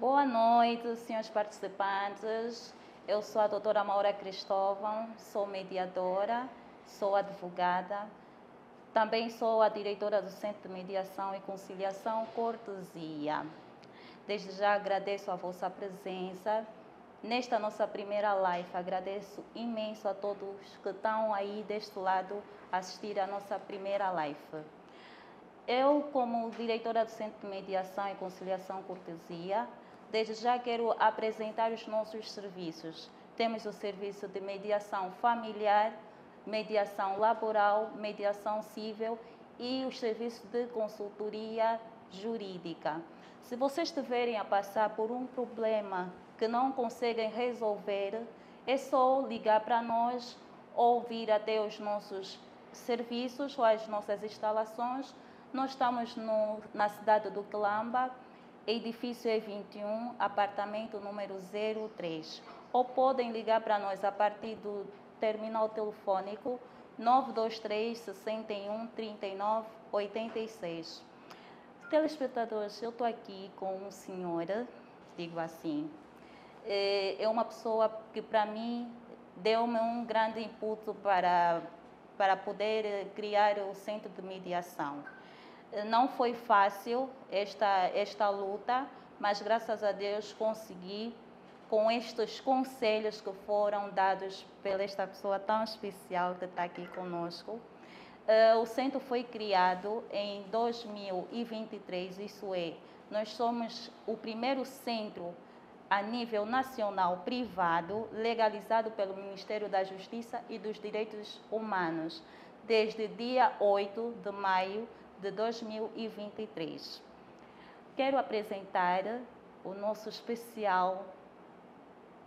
Boa noite, senhores participantes. Eu sou a doutora Maura Cristóvão, sou mediadora, sou advogada, também sou a diretora do Centro de Mediação e Conciliação Cortesia. Desde já agradeço a vossa presença nesta nossa primeira live. Agradeço imenso a todos que estão aí deste lado a assistir à nossa primeira live. Eu, como diretora do Centro de Mediação e Conciliação Cortesia, desde já quero apresentar os nossos serviços. Temos o serviço de mediação familiar, mediação laboral, mediação civil e os serviços de consultoria jurídica. Se vocês estiverem a passar por um problema que não conseguem resolver, é só ligar para nós ou vir até os nossos serviços ou as nossas instalações. Nós estamos no, na cidade do Quilamba, edifício E21, apartamento número 03. Ou podem ligar para nós a partir do terminal telefônico 923 61 39 86. Telespectadores, eu estou aqui com um senhor, digo assim, é, é uma pessoa que para mim deu-me um grande input para, para poder criar o centro de mediação. Não foi fácil esta, esta luta, mas graças a Deus consegui com estes conselhos que foram dados pela esta pessoa tão especial que está aqui conosco. Uh, o centro foi criado em 2023, isso é, nós somos o primeiro centro a nível nacional privado legalizado pelo Ministério da Justiça e dos Direitos Humanos desde dia 8 de maio de 2023. Quero apresentar o nosso especial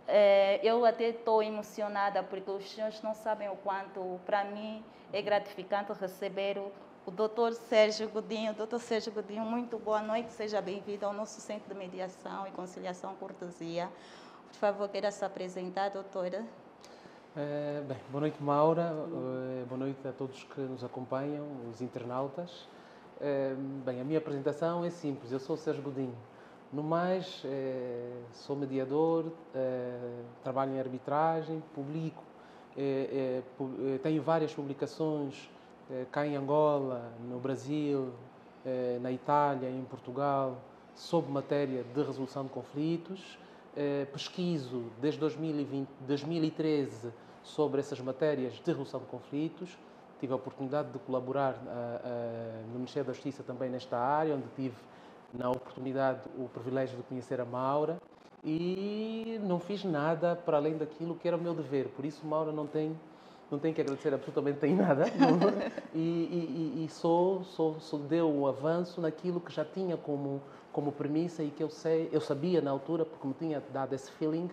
é, eu até estou emocionada porque os senhores não sabem o quanto, para mim, é gratificante receber o, o doutor Sérgio Godinho. Doutor Sérgio Godinho, muito boa noite, seja bem-vindo ao nosso Centro de Mediação e Conciliação Cortesia. Por favor, queira se apresentar, doutora. É, bem, boa noite, Maura. É, boa noite a todos que nos acompanham, os internautas. Bem, a minha apresentação é simples. Eu sou o Sérgio Godinho no mais, é, sou mediador, é, trabalho em arbitragem, publico, é, tenho várias publicações cá em Angola, no Brasil, na Itália, em Portugal, sobre matéria de resolução de conflitos. pesquiso desde 2020, 2013 sobre essas matérias de resolução de conflitos. Tive a oportunidade de colaborar no Ministério da Justiça também nesta área, onde tive na oportunidade, o privilégio de conhecer a Maura e não fiz nada para além daquilo que era o meu dever. Por isso, Maura não tem não tem que agradecer absolutamente em nada e, e, e só, só, só deu um avanço naquilo que já tinha como como premissa e que eu sei eu sabia na altura porque me tinha dado esse feeling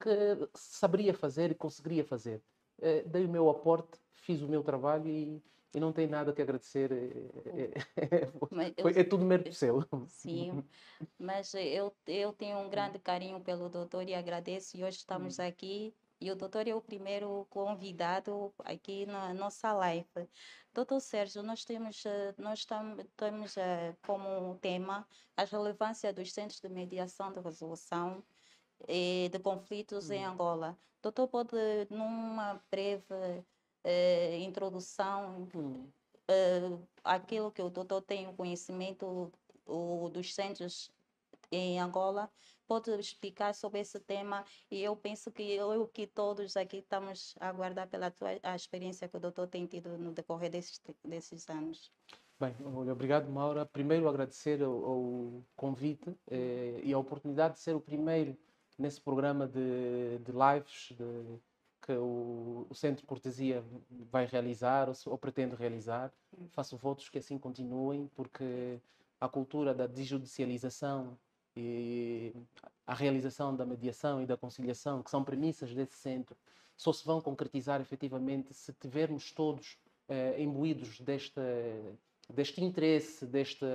que saberia fazer e conseguiria fazer eh, dei o meu aporte fiz o meu trabalho e e não tem nada que agradecer. É, é, eu, é tudo mérito seu. Sim, mas eu, eu tenho um grande carinho pelo doutor e agradeço. E hoje estamos hum. aqui e o doutor é o primeiro convidado aqui na nossa live. Doutor Sérgio, nós temos, eh, nós temos eh, como tema a relevância dos centros de mediação de resolução de conflitos em hum. Angola. Doutor, pode, numa breve eh, introdução uhum. eh, aquilo que o doutor tem conhecimento o, dos centros em Angola pode explicar sobre esse tema e eu penso que eu que todos aqui estamos a aguardar pela tua, a experiência que o doutor tem tido no decorrer desses, desses anos. Bem, obrigado Maura. Primeiro agradecer o, convite eh, e a oportunidade de ser o primeiro nesse programa de, de lives de, que o, o Centro de Cortesia vai realizar ou, ou, pretende realizar. Faço votos que assim continuem, porque a cultura da desjudicialização e a realização da mediação e da conciliação, que são premissas desse centro, só se vão concretizar efetivamente se tivermos todos eh, imbuídos deste, deste interesse, deste,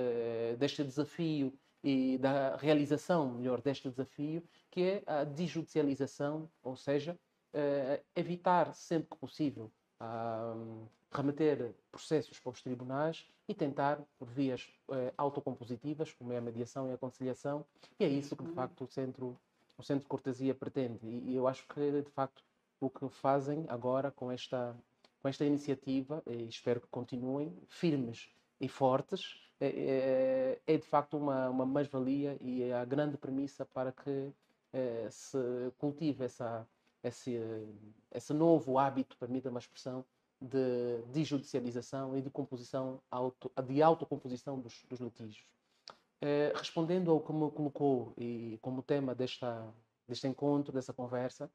deste desafio e da realização, melhor, deste desafio, que é a desjudicialização, ou seja, uh, evitar sempre que possível uh, remeter processos para os tribunais e tentar, por vias eh, autocompositivas, como é a mediação e a conciliação, e é isso que, de facto, o Centro, o Centro de Cortesia pretende. E, e eu acho que, de facto, o que fazem agora com esta, com esta iniciativa, e espero que continuem firmes e fortes, é, é, é de facto uma, uma mais-valia e é a grande premissa para que é, se cultive essa, esse, esse novo hábito, permita uma expressão, de, de judicialização e de composição auto, de autocomposição dos, dos litígios. Eh, respondendo ao que me colocou e como tema desta, deste encontro, dessa conversa,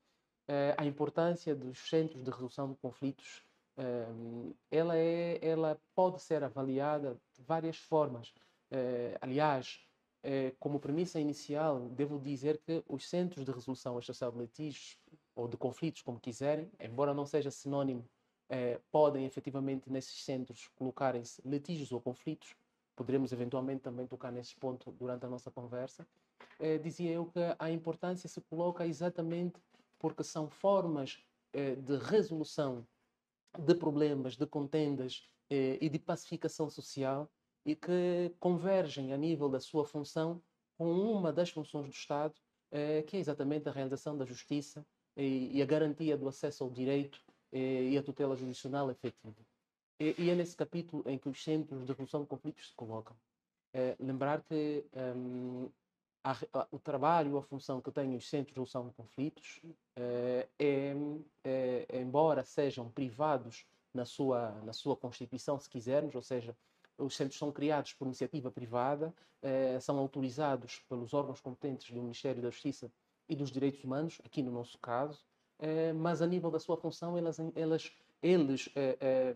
eh, a importância dos centros de resolução de conflitos, eh, ela, é, ela pode ser avaliada de várias formas. aliás, como premissa inicial, devo dizer que os centros de resolução extrajudicial de litígios ou de conflitos, como quiserem, embora não seja sinónimo eh, podem efetivamente nesses centros colocarem-se litígios ou conflitos, poderemos eventualmente também tocar nesse ponto durante a nossa conversa, eh, dizia eu que a importância se coloca exatamente porque são formas eh, de resolução de problemas, de contendas e de pacificação social e que convergem a nível da sua função com uma das funções do Estado, que é exatamente a realização da justiça e, e a garantia do acesso ao direito eh, e a tutela judicional efetiva. E, e, é nesse capítulo em que os centros de resolução de conflitos se colocam. É, lembrar que um, a, a, o trabalho, a função que têm os centros de resolução de conflitos é, é, é, embora sejam privados na sua, na sua constituição, se quisermos, ou seja, os centros são criados por iniciativa privada, é, são autorizados pelos órgãos competentes do Ministério da Justiça e dos Direitos Humanos, aqui no nosso caso, eh, mas a nível da sua função, elas, elas, eles eh, eh,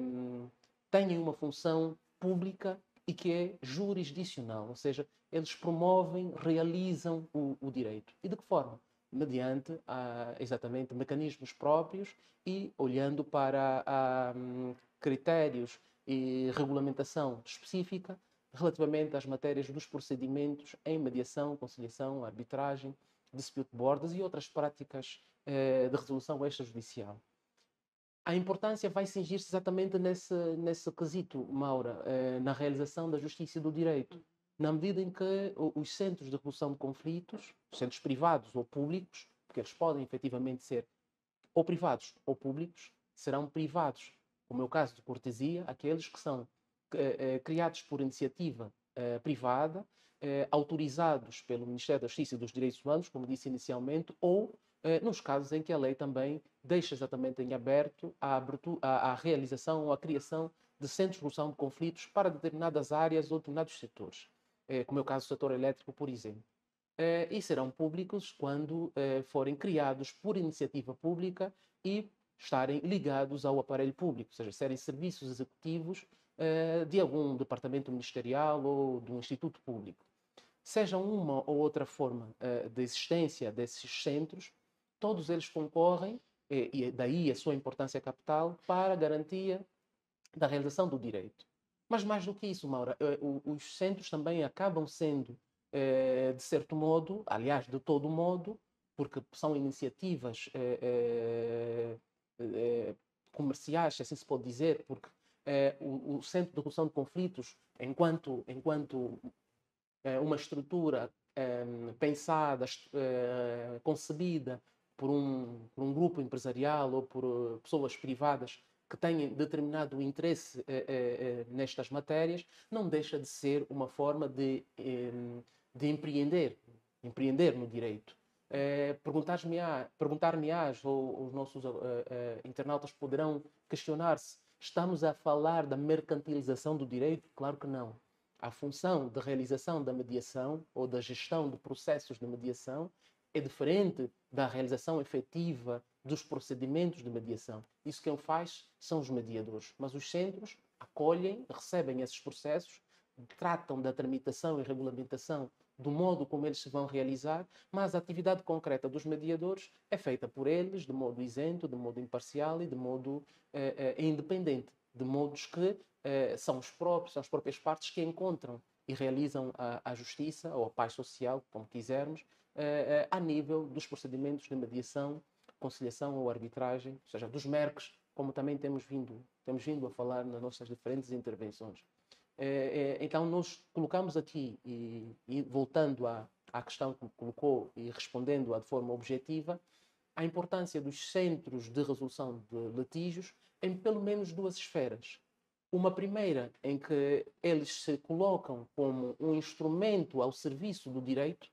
têm uma função pública e que é jurisdicional, ou seja, eles promovem, realizam o, o direito. E de que forma? Mediante a, exatamente mecanismos próprios e olhando para a, a, critérios e regulamentação específica relativamente às matérias dos procedimentos em mediação, conciliação, arbitragem, dispute borders e outras práticas eh, de resolução extrajudicial. A importância vai cingir-se exatamente nesse, nesse quesito, Maura, eh, na realização da justiça e do direito, na medida em que os centros de resolução de conflitos, centros privados ou públicos, porque eles podem efetivamente ser ou privados ou públicos, serão privados, como é o caso de cortesia, aqueles que são eh, criados por iniciativa privada, autorizados pelo Ministério da Justiça e dos Direitos Humanos, como disse inicialmente, ou eh, nos casos em que a lei também deixa exatamente em aberto a, a, a realização ou a criação de centros de resolução de conflitos para determinadas áreas ou determinados setores, eh, como é o caso do setor elétrico, por exemplo. Eh, e serão públicos quando forem criados por iniciativa pública e estarem ligados ao aparelho público, ou seja, serem serviços executivos de algum departamento ministerial ou de um instituto público. Seja uma ou outra forma de existência desses centros, todos eles concorrem, e, e daí a sua importância capital, para a garantia da realização do direito. Mas mais do que isso, Maura, eh, os centros também acabam sendo, eh, de certo modo, aliás, de todo modo, porque são iniciativas eh, comerciais, assim se pode dizer, porque o, Centro de Resolução de Conflitos, enquanto, enquanto uma estrutura pensada, concebida por um, por um grupo empresarial ou por uh, pessoas privadas que têm determinado interesse eh, eh, nestas matérias, não deixa de ser uma forma de, de empreender, empreender no direito. Perguntar-me-ás, perguntar ou os nossos internautas poderão questionar-se, estamos a falar da mercantilização do direito? Claro que não. A função de realização da mediação ou da gestão de processos de mediação é diferente da realização efetiva dos procedimentos de mediação. Isso quem faz são os mediadores, mas os centros acolhem, recebem esses processos, tratam da tramitação e regulamentação do modo como eles se vão realizar, mas a atividade concreta dos mediadores é feita por eles de modo isento, de modo imparcial e de modo eh, eh, independente, de modos que eh, são os próprios, são as próprias partes que encontram e realizam a, a justiça ou a paz social, como quisermos, eh, a nível dos procedimentos de mediação, conciliação ou arbitragem, ou seja, dos mercos como também temos vindo, temos vindo a falar nas nossas diferentes intervenções. É, é, então, nós colocamos aqui, e, e voltando à, à questão que colocou e respondendo-a de forma objetiva, a importância dos centros de resolução de litígios em pelo menos duas esferas. Uma primeira, em que eles se colocam como um instrumento ao serviço do direito,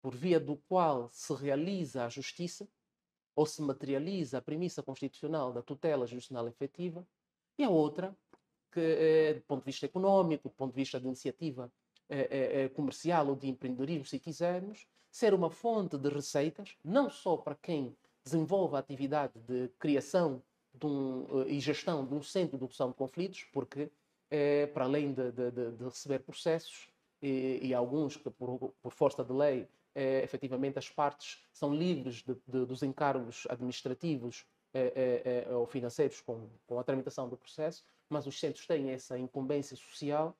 por via do qual se realiza a justiça, ou se materializa a premissa constitucional da tutela jurisdicional efetiva, e a outra, que, eh, do ponto de vista econômico, do ponto de vista de iniciativa eh, eh, comercial ou de empreendedorismo, se quisermos, ser uma fonte de receitas, não só para quem desenvolve a atividade de criação de um, e gestão de um centro de resolução de conflitos, porque, para além de, de, de, receber processos, e, e alguns que, por, por força de lei, efetivamente as partes são livres de, de, dos encargos administrativos ou financeiros com, com, a tramitação do processo, mas os centros têm essa incumbência social,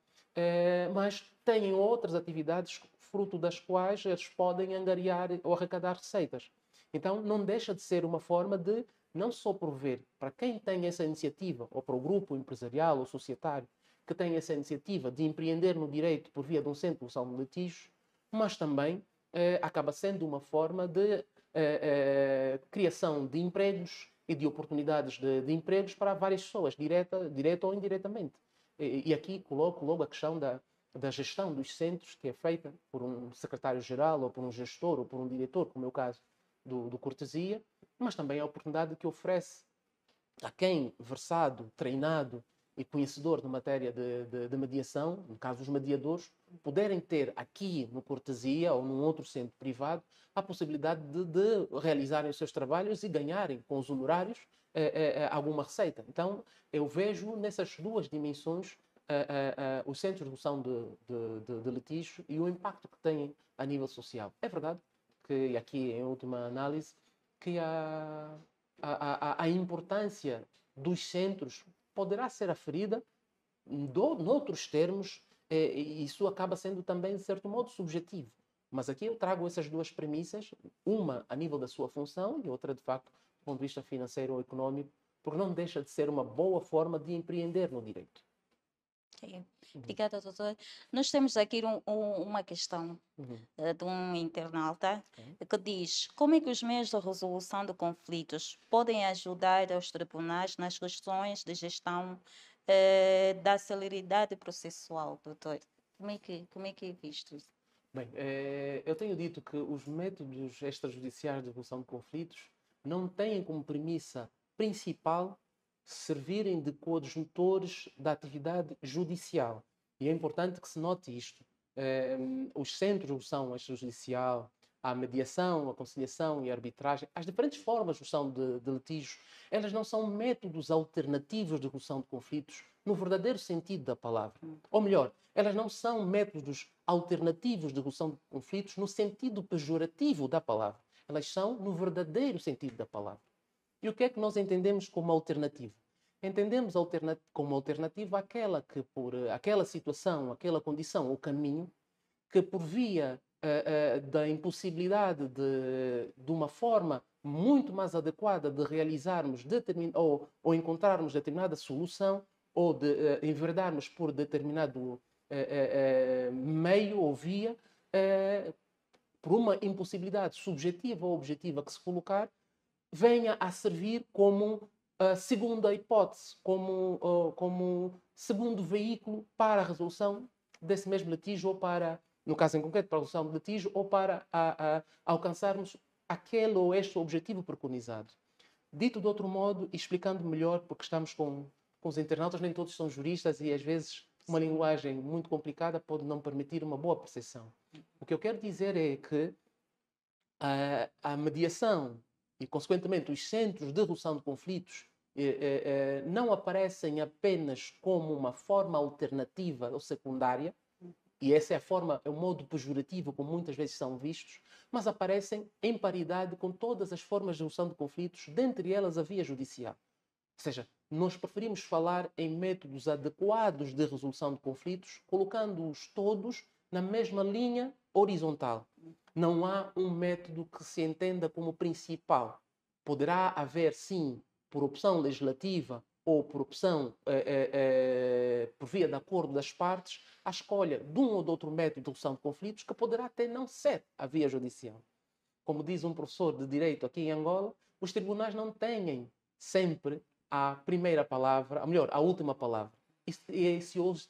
mas têm outras atividades fruto das quais eles podem angariar ou arrecadar receitas. Então, não deixa de ser uma forma de não só prover para quem tem essa iniciativa, ou para o grupo empresarial ou societário que tem essa iniciativa de empreender no direito por via de um centro de de litígios, mas também eh, acaba sendo uma forma de eh, eh, criação de empregos e de oportunidades de, de empregos para várias pessoas, direta, direta ou indiretamente. E, e aqui coloco logo a questão da, da gestão dos centros, que é feita por um secretário-geral, ou por um gestor, ou por um diretor, como é o caso do, do Cortesia, mas também a oportunidade que oferece a quem versado, treinado e conhecedor de matéria de, de, de, mediação, no caso os mediadores, poderem ter aqui no Cortesia ou num outro centro privado a possibilidade de, de realizarem os seus trabalhos e ganharem com os honorários eh, eh, alguma receita. Então, eu vejo nessas duas dimensões eh, os centros de resolução de, de litígio e o impacto que têm a nível social. É verdade que, aqui em última análise, que a, a, a, a importância dos centros poderá ser aferida do, noutros termos, eh, e isso acaba sendo também, de certo modo, subjetivo. Mas aqui eu trago essas duas premissas, uma a nível da sua função e outra, de facto, do ponto de vista financeiro ou econômico, porque não deixa de ser uma boa forma de empreender no direito. Okay. Uhum. Obrigada, doutor. Nós temos aqui um, um, uma questão uhum. uh, de um internauta que diz como é que os meios de resolução de conflitos podem ajudar os tribunais nas questões de gestão uh, da celeridade processual, doutor? Como é que, como é, que é visto isso? Bem, é, eu tenho dito que os métodos extrajudiciais de resolução de conflitos não têm como premissa principal servirem de coadjutores da atividade judicial. E é importante que se note isto. Um, os centros são extrajudicial, a mediação, a conciliação e a arbitragem, as diferentes formas de resolução de, de litígios, elas não são métodos alternativos de resolução de conflitos no verdadeiro sentido da palavra. Ou melhor, elas não são métodos alternativos de resolução de conflitos no sentido pejorativo da palavra. Elas são no verdadeiro sentido da palavra. E o que é que nós entendemos como alternativa? Entendemos alternat como alternativa aquela que, por aquela situação, aquela condição ou caminho, que por via da impossibilidade de, de uma forma muito mais adequada de realizarmos ou, ou encontrarmos determinada solução ou de uh, enverdarmos por determinado meio ou via, por uma impossibilidade subjetiva ou objetiva que se colocar, venha a servir como a segunda hipótese, como, como segundo veículo para a resolução desse mesmo litígio ou para, no caso em concreto, para a resolução do litígio ou para a, a, alcançarmos aquele ou este objetivo preconizado. Dito de outro modo, explicando melhor, porque estamos com, com os internautas, nem todos são juristas e às vezes uma linguagem muito complicada pode não permitir uma boa percepção. O que eu quero dizer é que a, a mediação e, consequentemente, os centros de resolução de conflitos eh, eh, eh, não aparecem apenas como uma forma alternativa ou secundária, e essa é a forma, é o modo pejorativo como muitas vezes são vistos, mas aparecem em paridade com todas as formas de resolução de conflitos, dentre elas a via judicial. Ou seja, nós preferimos falar em métodos adequados de resolução de conflitos, colocando-os todos na mesma linha horizontal. Não há um método que se entenda como principal. Poderá haver, sim, por opção legislativa ou por opção eh, eh, por via de acordo das partes, a escolha de um ou de outro método de resolução de conflitos que poderá até não ser a via judicial. Como diz um professor de direito aqui em Angola, os tribunais não têm sempre a primeira palavra, ou melhor, a última palavra. E se ouve,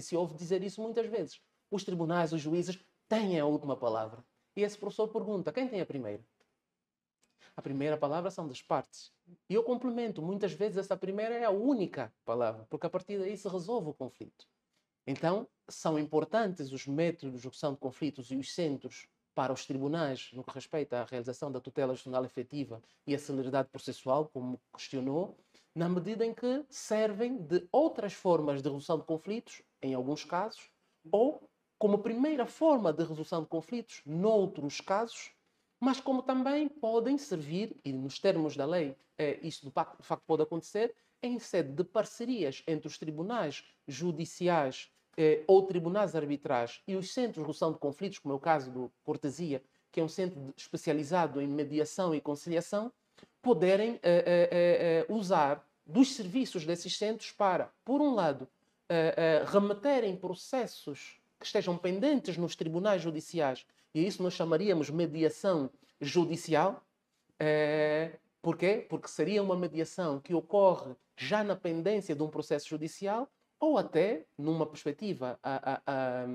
se ouve dizer isso muitas vezes. Os tribunais, os juízes, têm a última palavra. E esse professor pergunta: quem tem a primeira? A primeira palavra são das partes. E eu complemento, muitas vezes essa primeira é a única palavra, porque a partir daí se resolve o conflito. Então, são importantes os métodos de resolução de conflitos e os centros para os tribunais no que respeita à realização da tutela gestional efetiva e a celeridade processual, como questionou, na medida em que servem de outras formas de resolução de conflitos, em alguns casos, ou como primeira forma de resolução de conflitos, noutros casos, mas como também podem servir, e nos termos da lei é, isso de facto pode acontecer, em sede de parcerias entre os tribunais judiciais eh, ou tribunais arbitrais e os centros de resolução de conflitos, como é o caso do Cortesia, que é um centro especializado em mediação e conciliação, poderem eh, eh, eh, eh usar dos serviços desses centros para, por um lado, eh, remeterem processos que estejam pendentes nos tribunais judiciais e isso nós chamaríamos mediação judicial. É? Porque seria uma mediação que ocorre já na pendência de um processo judicial ou até numa perspectiva a, a, a,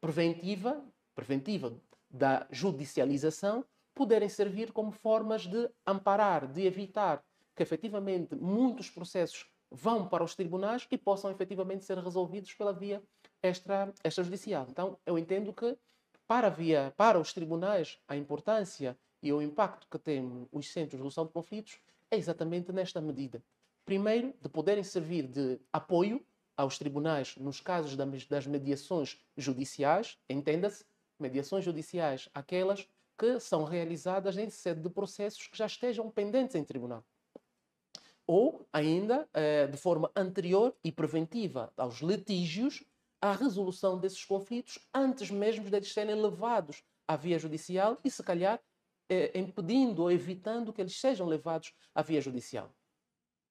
preventiva, preventiva da judicialização, poderem servir como formas de amparar, de evitar que efetivamente muitos processos vão para os tribunais e possam efetivamente ser resolvidos pela via extra, extrajudicial. Então, eu entendo que para, via, para os tribunais, a importância e o impacto que têm os centros de resolução de conflitos é exatamente nesta medida. Primeiro, de poderem servir de apoio aos tribunais nos casos das mediações judiciais, entenda-se, mediações judiciais, aquelas que são realizadas em sede de processos que já estejam pendentes em tribunal. Ou, ainda, eh, de forma anterior e preventiva aos litígios à resolução desses conflitos antes mesmo de eles serem levados à via judicial e, se calhar, eh, impedindo ou evitando que eles sejam levados à via judicial.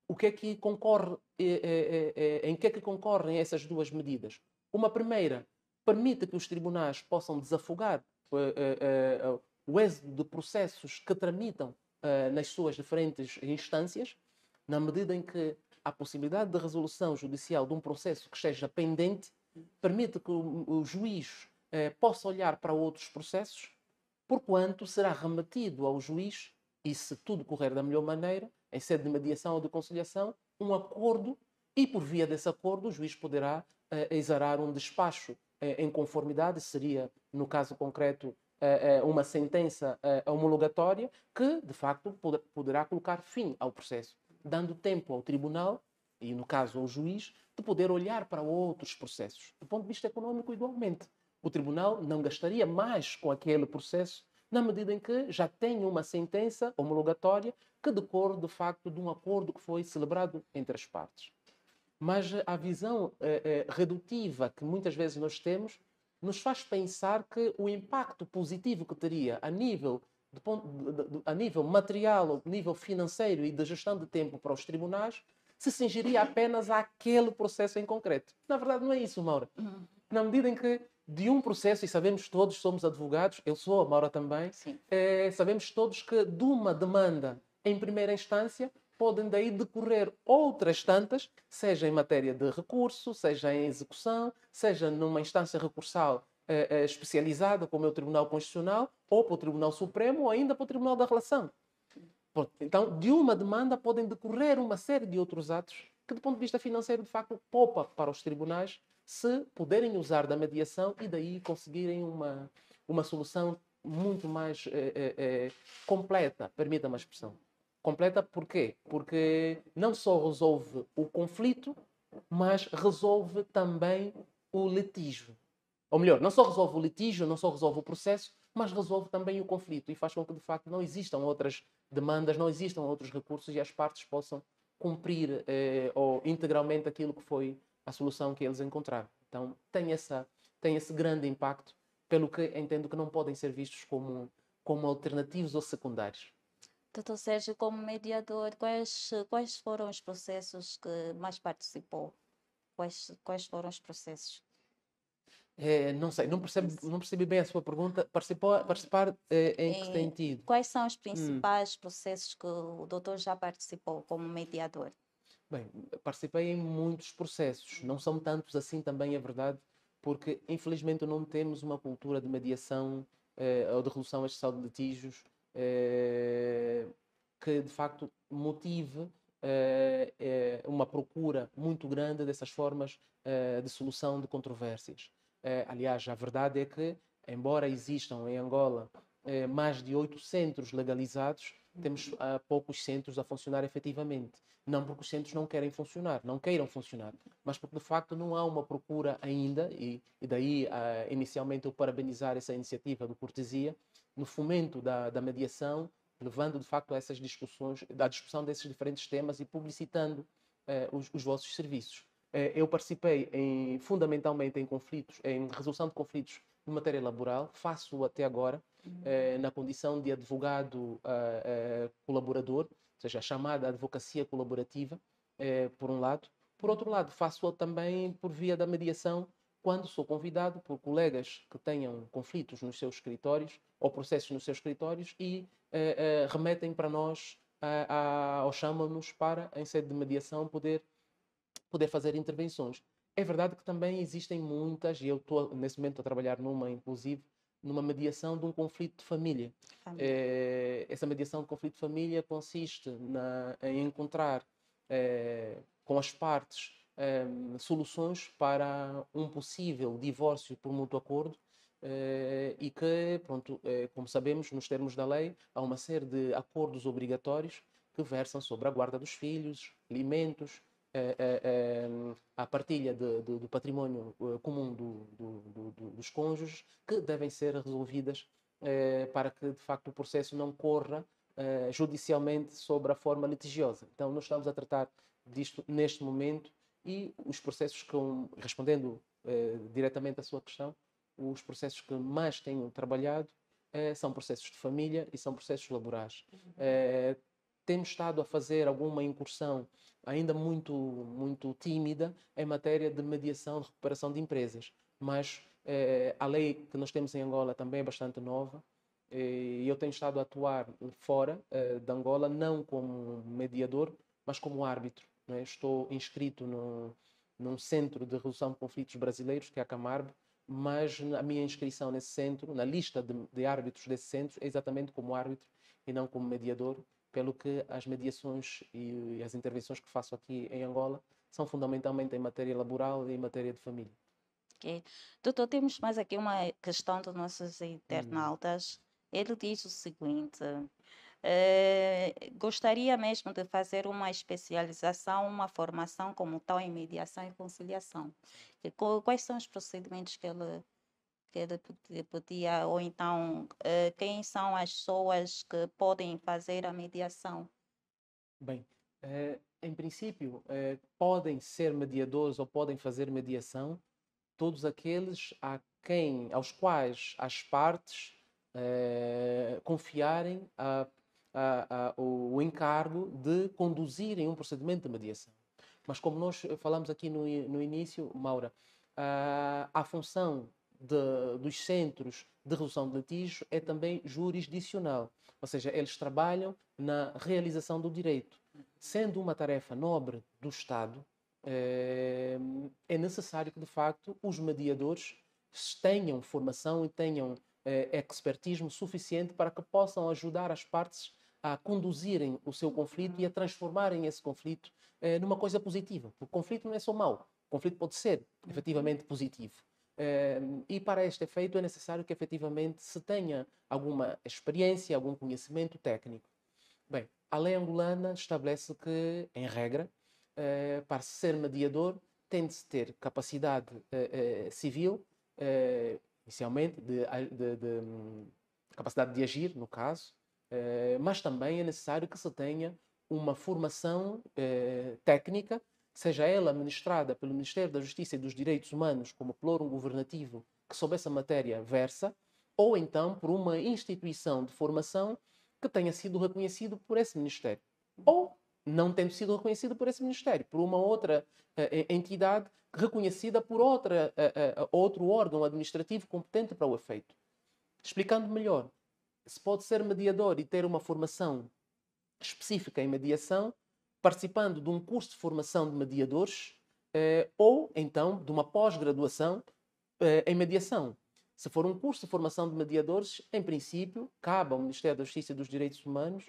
O que é que concorre, eh, eh, em que é que concorrem essas duas medidas? Uma primeira permite que os tribunais possam desafogar o êxodo de processos que tramitam nas suas diferentes instâncias, na medida em que a possibilidade de resolução judicial de um processo que esteja pendente permite que o, o juiz eh, possa olhar para outros processos, porquanto será remetido ao juiz, e se tudo correr da melhor maneira, em sede de mediação ou de conciliação, um acordo, e por via desse acordo o juiz poderá eh, exarar um despacho eh, em conformidade, seria, no caso concreto, eh, eh uma sentença eh, homologatória que, de facto, poderá colocar fim ao processo, dando tempo ao tribunal e, no caso, ao juiz, de poder olhar para outros processos. Do ponto de vista econômico, igualmente. O tribunal não gastaria mais com aquele processo na medida em que já tem uma sentença homologatória que decorre, de facto, de um acordo que foi celebrado entre as partes. Mas a visão eh, eh, redutiva que muitas vezes nós temos nos faz pensar que o impacto positivo que teria a nível, de, de, de, a nível material, a nível financeiro e de gestão de tempo para os tribunais se cingiria apenas àquele processo em concreto. Na verdade, não é isso, Maura. Uhum. Na medida em que de um processo, e sabemos todos, somos advogados, eu sou, a Maura também, é, sabemos todos que de uma demanda em primeira instância podem daí decorrer outras tantas, seja em matéria de recurso, seja em execução, seja numa instância recursal é, é, especializada, como é o Tribunal Constitucional, ou para o Tribunal Supremo, ou ainda para o Tribunal da Relação. Então, de uma demanda podem decorrer uma série de outros atos que, do ponto de vista financeiro, de facto, poupa para os tribunais se puderem usar da mediação e daí conseguirem uma, uma solução muito mais é, é, completa, permita-me a expressão. Completa por quê? Porque não só resolve o conflito, mas resolve também o litígio. Ou melhor, não só resolve o litígio, não só resolve o processo, mas resolve também o conflito e faz com que, de facto, não existam outras demandas, não existam outros recursos e as partes possam cumprir eh, ou integralmente aquilo que foi a solução que eles encontraram. Então, tem, essa, tem esse grande impacto, pelo que entendo que não podem ser vistos como, como alternativos ou secundários. Doutor Sérgio, como mediador, quais, quais foram os processos que mais participou? Quais, quais foram os processos? É, não sei, não percebi, não percebi bem a sua pergunta. Participou, participar é, em que sentido? Quais são os hum. principais hum. processos que o doutor já participou como mediador? Bem, participei em muitos processos. Não são tantos assim também, é verdade, porque infelizmente não temos uma cultura de mediação eh, ou de resolução extrajudicial de litígios eh, que de facto motive eh, uma procura muito grande dessas formas de solução de controvérsias. Aliás, a verdade é que, embora existam em Angola mais de oito centros legalizados, temos poucos centros a funcionar efetivamente. Não porque os centros não querem funcionar, não queiram funcionar, mas porque de facto não há uma procura ainda, e, e daí uh, inicialmente eu parabenizar essa iniciativa do Cortesia, no fomento da, da mediação, levando de facto a essas discussões, à discussão desses diferentes temas e publicitando uh, os, os, vossos serviços. Uh, eu participei em, fundamentalmente em conflitos, em resolução de conflitos de matéria laboral, faço até agora, uhum. na condição de advogado colaborador, ou seja, a chamada advocacia colaborativa, eh, por um lado. Por outro lado, faço-a também por via da mediação, quando sou convidado por colegas que tenham conflitos nos seus escritórios ou processos nos seus escritórios e eh, eh, remetem para nós ou chamam-nos para, em sede de mediação, poder, poder fazer intervenções. É verdade que também existem muitas, e eu estou nesse momento a trabalhar numa, inclusive, numa mediação de um conflito de família. É, essa mediação de conflito de família consiste na, em encontrar é, com as partes é, soluções para um possível divórcio por mútuo acordo e que, pronto, como sabemos, nos termos da lei, há uma série de acordos obrigatórios que versam sobre a guarda dos filhos, alimentos, a partilha de, de, do património eh, comum do, do, dos cônjuges que devem ser resolvidas eh, para que de facto o processo não corra eh, judicialmente sobre a forma litigiosa. Então nós estamos a tratar disto neste momento e os processos que, respondendo diretamente à sua questão, os processos que mais tenho trabalhado são processos de família e são processos laborais. Temos estado a fazer alguma incursão ainda muito, muito tímida em matéria de mediação de recuperação de empresas. Mas eh, a lei que nós temos em Angola também é bastante nova eh, e eu tenho estado a atuar fora eh, de Angola, não como mediador, mas como árbitro. Né? Estou inscrito no, num centro de resolução de conflitos brasileiros, que é a Camarbe, mas a minha inscrição nesse centro, na lista de, de árbitros desse centro, é exatamente como árbitro e não como mediador, pelo que as mediações e as intervenções que faço aqui em Angola são fundamentalmente em matéria laboral e em matéria de família. Ok. Doutor, temos mais aqui uma questão dos nossos internautas. Hum. Ele diz o seguinte: eh, gostaria mesmo de fazer uma especialização, uma formação como tal em mediação e conciliação. Quais são os procedimentos que ele que ele podia, ou então uh, quem são as pessoas que podem fazer a mediação? Bem, uh, em princípio, uh, podem ser mediadores ou podem fazer mediação todos aqueles a quem, aos quais as partes confiarem a, a, a, o encargo de conduzirem um procedimento de mediação. Mas como nós falamos aqui no, no início, Maura, a função de, dos centros de resolução de litígio é também jurisdicional, ou seja, eles trabalham na realização do direito. Sendo uma tarefa nobre do Estado, é, é necessário que, de facto, os mediadores tenham formação e tenham é, expertismo suficiente para que possam ajudar as partes a conduzirem o seu conflito e a transformarem esse conflito é, numa coisa positiva. O conflito não é só mau, o conflito pode ser efetivamente positivo. E para este efeito é necessário que efetivamente se tenha alguma experiência, algum conhecimento técnico. Bem, a lei angolana estabelece que, em regra, uh, para ser mediador tem de se ter capacidade uh, civil, inicialmente, de, de, de um, capacidade de agir, no caso, mas também é necessário que se tenha uma formação técnica seja ela administrada pelo Ministério da Justiça e dos Direitos Humanos como pluro governativo que sobre essa matéria versa, ou então por uma instituição de formação que tenha sido reconhecido por esse Ministério. Ou não tendo sido reconhecido por esse Ministério, por uma outra uh, entidade reconhecida por outra, uh, outro órgão administrativo competente para o efeito. Explicando melhor, se pode ser mediador e ter uma formação específica em mediação, participando de um curso de formação de mediadores, ou então de uma pós-graduação em mediação. Se for um curso de formação de mediadores, em princípio, cabe ao Ministério da Justiça e dos Direitos Humanos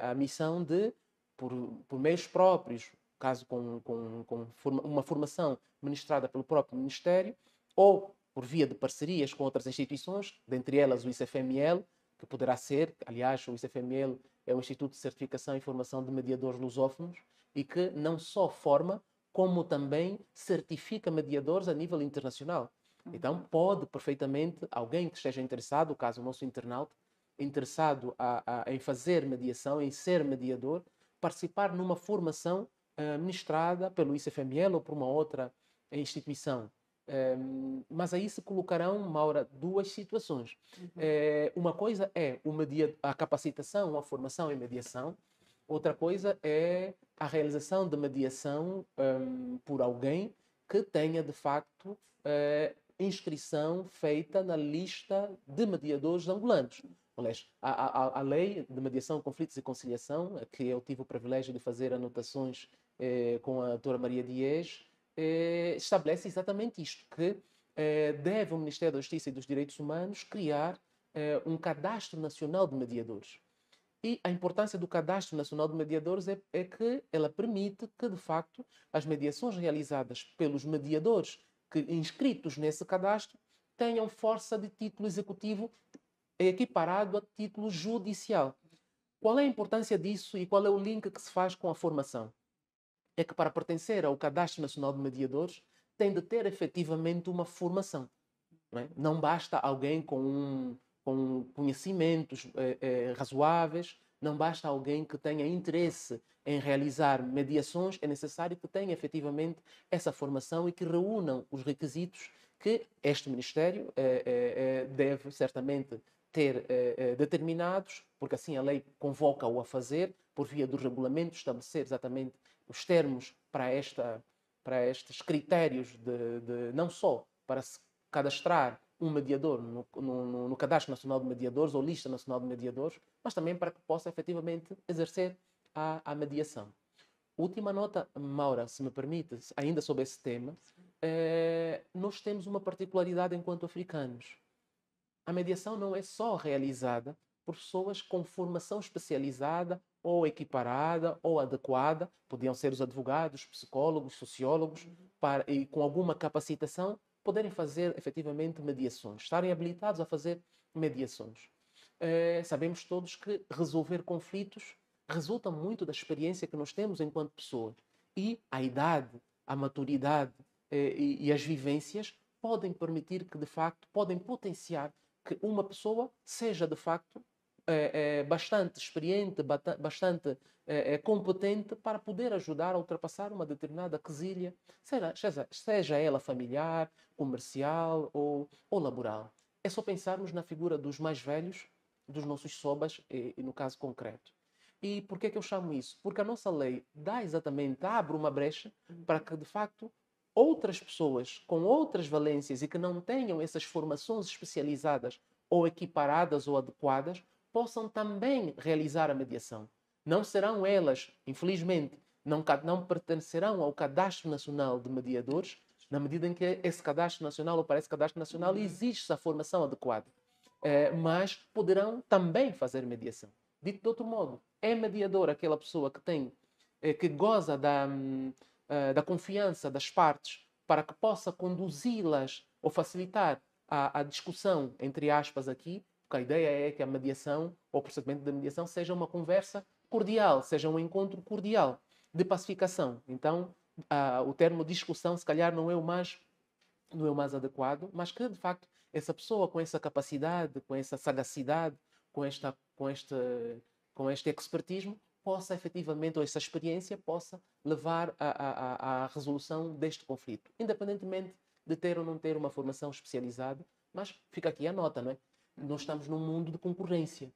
a missão de por, por meios próprios, caso com, com, com uma formação ministrada pelo próprio Ministério, ou por via de parcerias com outras instituições, dentre elas o ICFML, que poderá ser, aliás, o ICFML é um Instituto de Certificação e Formação de Mediadores Lusófonos e que não só forma, como também certifica mediadores a nível internacional. Então, pode perfeitamente alguém que esteja interessado, caso o nosso internauta, interessado a, a, em fazer mediação, em ser mediador, participar numa formação uh, ministrada pelo ICFML ou por uma outra instituição. Um, ehm, mas aí se colocarão, Maura, duas situações. Uhum. É, uma coisa é media, a capacitação, a formação em mediação. Outra coisa é a realização de mediação um, ehm, por alguém que tenha, de facto, uh, inscrição feita na lista de mediadores angolanos. Aliás, a, a, a, lei de mediação, conflitos e conciliação, que eu tive o privilégio de fazer anotações eh, com a doutora Maria Dias, eh, estabelece exatamente isto, que eh, deve o Ministério da Justiça e dos Direitos Humanos criar eh, um cadastro nacional de mediadores. E a importância do cadastro nacional de mediadores é, é que ela permite que, de facto, as mediações realizadas pelos mediadores que, inscritos nesse cadastro tenham força de título executivo equiparado a título judicial. Qual é a importância disso e qual é o link que se faz com a formação? É que para pertencer ao Cadastro Nacional de Mediadores tem de ter efetivamente uma formação. Não, é? não basta alguém com, um, com conhecimentos é, é, razoáveis, não basta alguém que tenha interesse em realizar mediações, é necessário que tenha efetivamente essa formação e que reúnam os requisitos que este Ministério deve certamente ter eh, eh, determinados, porque assim a lei convoca-o a fazer, por via do regulamento, estabelecer exatamente os termos para, esta, para estes critérios, de, de não só para se cadastrar um mediador no, no, no, Cadastro Nacional de Mediadores ou Lista Nacional de Mediadores, mas também para que possa efetivamente exercer a, a mediação. Última nota, Maura, se me permite, ainda sobre esse tema, é, nós temos uma particularidade enquanto africanos a mediação não é só realizada por pessoas com formação especializada ou equiparada ou adequada, podiam ser os advogados, psicólogos, sociólogos, uhum. para, e com alguma capacitação, poderem fazer efetivamente mediações, estarem habilitados a fazer mediações. É, sabemos todos que resolver conflitos resulta muito da experiência que nós temos enquanto pessoas. E a idade, a maturidade é, e, e as vivências podem permitir que, de facto, podem potenciar que uma pessoa seja de facto é, é, bastante experiente, bastante é, competente para poder ajudar a ultrapassar uma determinada quesilha, seja, seja, seja ela familiar, comercial ou, ou laboral. É só pensarmos na figura dos mais velhos, dos nossos sobas, e, e no caso concreto. E por que, é que eu chamo isso? Porque a nossa lei dá exatamente, abre uma brecha para que, de facto, outras pessoas com outras valências e que não tenham essas formações especializadas ou equiparadas ou adequadas possam também realizar a mediação. Não serão elas, infelizmente, não, não pertencerão ao Cadastro Nacional de Mediadores, na medida em que esse Cadastro Nacional ou para esse Cadastro Nacional uhum. existe a formação adequada. É, mas poderão também fazer mediação. Dito de outro modo, é mediador aquela pessoa que tem, é, que goza da, hum, eh, da confiança das partes para que possa conduzi-las ou facilitar a, a, discussão, entre aspas, aqui, a ideia é que a mediação ou o procedimento de mediação seja uma conversa cordial, seja um encontro cordial de pacificação. Então, o termo discussão, se calhar, não é o mais não é o mais adequado, mas que de facto essa pessoa com essa capacidade, com essa sagacidade, com esta com este com este expertismo possa efetivamente, ou essa experiência possa levar à, resolução deste conflito, independentemente de ter ou não ter uma formação especializada, mas fica aqui a nota, não é? Nós estamos num mundo de concorrência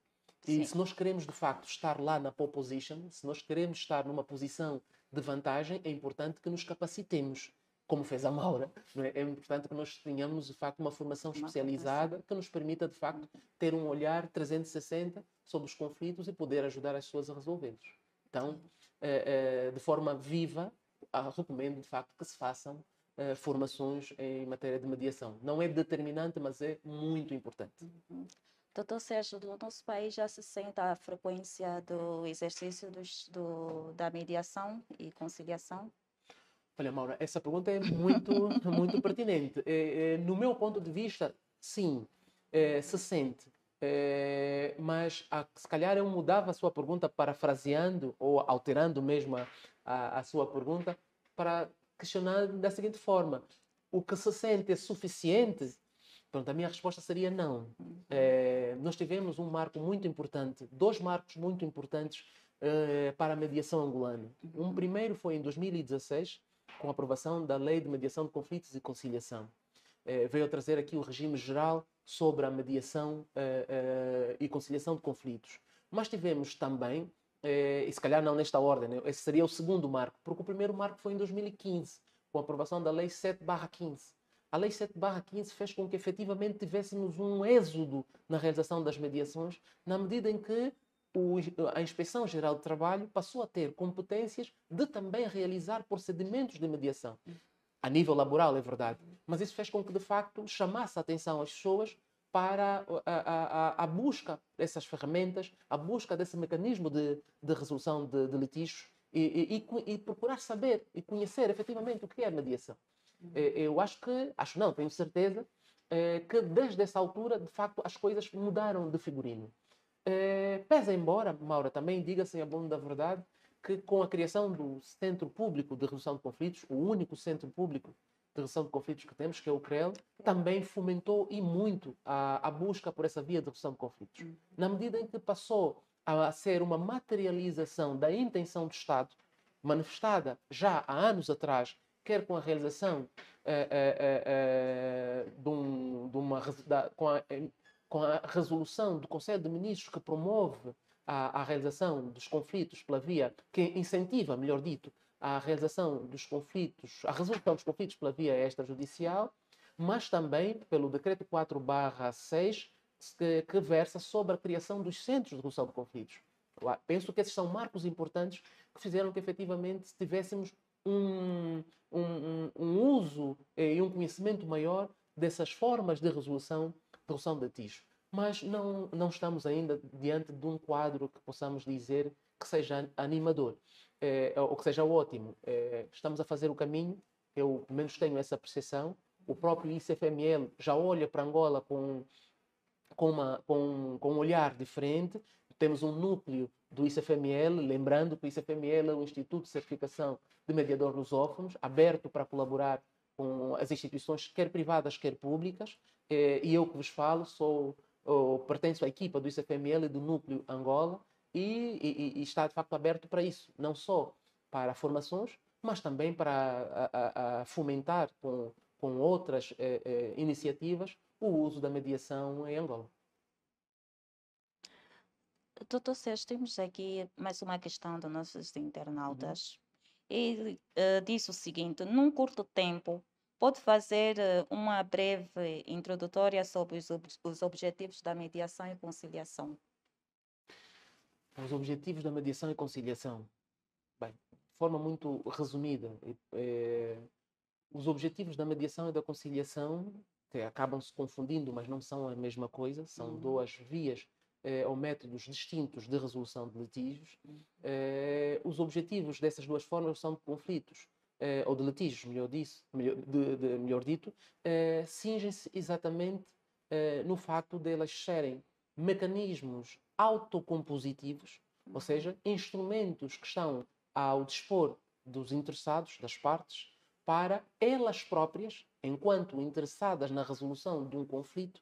E Sim. se nós queremos, de facto, estar lá na pole position, se nós queremos estar numa posição de vantagem, é importante que nos capacitemos, como fez a Maura. É? é? importante que nós tenhamos, de facto, uma formação especializada que nos permita, de facto, ter um olhar 360 sobre os conflitos e poder ajudar as pessoas a resolvê-los. Então, eh, eh, de forma viva, ah, recomendo, de facto, que se façam eh, formações em matéria de mediação. Não é determinante, mas é muito importante. Uhum. Doutor Sérgio, no nosso país já se sente a frequência do exercício dos, do, da mediação e conciliação? Olha, Maura, essa pergunta é muito, muito pertinente. É, é, no meu ponto de vista, sim, é, se sente. É, mas a, se calhar eu mudava a sua pergunta parafraseando ou alterando mesmo a, a, a sua pergunta para questionar da seguinte forma: o que se sente é suficiente Pronto, a minha resposta seria não. É, nós tivemos um marco muito importante, dois marcos muito importantes é, para a mediação angolana. Um primeiro foi em 2016, com a aprovação da Lei de Mediação de Conflitos e Conciliação. É, veio trazer aqui o regime geral sobre a mediação e conciliação de conflitos. Mas tivemos também, e se calhar não nesta ordem, né? esse seria o segundo marco, porque o primeiro marco foi em 2015, com a aprovação da Lei 7/15 a Lei 7/15 fez com que efetivamente tivéssemos um êxodo na realização das mediações, na medida em que o, a Inspeção Geral de Trabalho passou a ter competências de também realizar procedimentos de mediação. A nível laboral, é verdade. Mas isso fez com que, de facto, chamasse a atenção às pessoas para a, a, a, busca dessas ferramentas, a busca desse mecanismo de, de resolução de, de litígios e, e, e, procurar saber e conhecer efetivamente o que é a mediação. Eh, eu acho que, acho não, tenho certeza, eh, que desde essa altura, de facto, as coisas mudaram de figurino. Eh, pesa embora, Maura, também diga-se a bom da verdade, que com a criação do Centro Público de Resolução de Conflitos, o único centro público de resolução de conflitos que temos, que é o CREL, também fomentou e muito a, a busca por essa via de resolução de conflitos. Uhum. Na medida em que passou a ser uma materialização da intenção do Estado, manifestada já há anos atrás quer com a realização uh, uh, uh, de, um, de, uma da, com, a, com, a, resolução do Conselho de Ministros que promove a, a, realização dos conflitos pela via, que incentiva, melhor dito, a realização dos conflitos, a resolução dos conflitos pela via extrajudicial, mas também pelo Decreto 4/6 que, que versa sobre a criação dos centros de resolução de conflitos. Penso que esses são marcos importantes que fizeram que efetivamente tivéssemos um, um, um uso eh, e um conhecimento maior dessas formas de resolução, de resolução de litígio. Mas não, não estamos ainda diante de um quadro que possamos dizer que seja animador, é, ou que seja ótimo. É, estamos a fazer o caminho, eu pelo menos tenho essa percepção. O próprio ICFML já olha para Angola com, com, uma, com, com um olhar diferente. Temos um núcleo do ICFML, lembrando que o ICFML é o Instituto de Certificação de Mediador Lusófonos, aberto para colaborar com as instituições, quer privadas, quer públicas, eh, e eu que vos falo, sou, pertenço à equipa do ICFML do Núcleo Angola, e, e, e, está de facto aberto para isso, não só para formações, mas também para a, a, a fomentar com, com outras eh, eh, iniciativas o uso da mediação em Angola. Doutor Sérgio, temos aqui mais uma questão dos nossos internautas. Uhum. Ele uh, disse o seguinte: num curto tempo, pode fazer uh, uma breve introdutória sobre os, ob os objetivos da mediação e conciliação? Os objetivos da mediação e conciliação. Bem, de forma muito resumida, é, os objetivos da mediação e da conciliação acabam se confundindo, mas não são a mesma coisa, são uhum. duas vias eh, ou métodos distintos de resolução de litígios, eh, os objetivos dessas duas formas são de conflitos, eh, ou de litígios, melhor, disse, melhor, de, de, melhor dito, eh, cingem-se exatamente no facto de elas serem mecanismos autocompositivos, ou seja, instrumentos que estão ao dispor dos interessados, das partes, para elas próprias, enquanto interessadas na resolução de um conflito,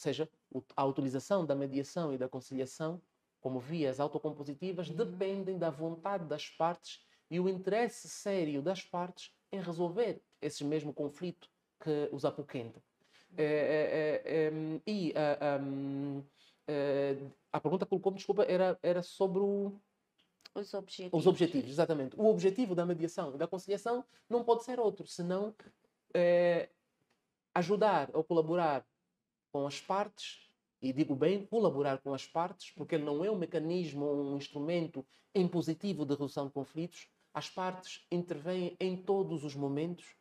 seja, a utilização da mediação e da conciliação como vias autocompositivas uhum. dependem da vontade das partes e o interesse sério das partes em resolver esse mesmo conflito que os apoquenta. É, é, é, e a pergunta que colocou, desculpa, era, era sobre o, os objetivos. Os objetivos, exatamente. O objetivo da mediação e da conciliação não pode ser outro, senão é, ajudar ou colaborar com as partes, e digo bem, colaborar com as partes, porque não é um mecanismo ou um instrumento impositivo de resolução de conflitos. As partes intervêm em todos os momentos.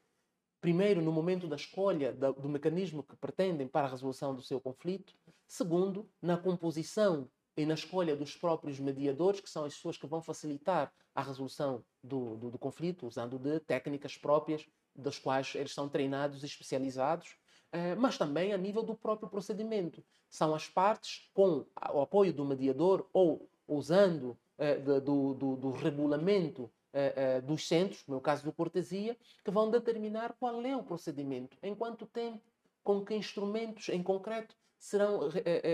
Primeiro, no momento da escolha do mecanismo que pretendem para a resolução do seu conflito. Segundo, na composição e na escolha dos próprios mediadores, que são as pessoas que vão facilitar a resolução do, do, do conflito, usando de técnicas próprias, das quais eles são treinados e especializados, eh, mas também a nível do próprio procedimento. São as partes, com o apoio do mediador ou usando eh, do, do, do, regulamento eh, dos centros, no caso do cortesia, que vão determinar qual é o procedimento, em quanto tempo, com que instrumentos em concreto serão,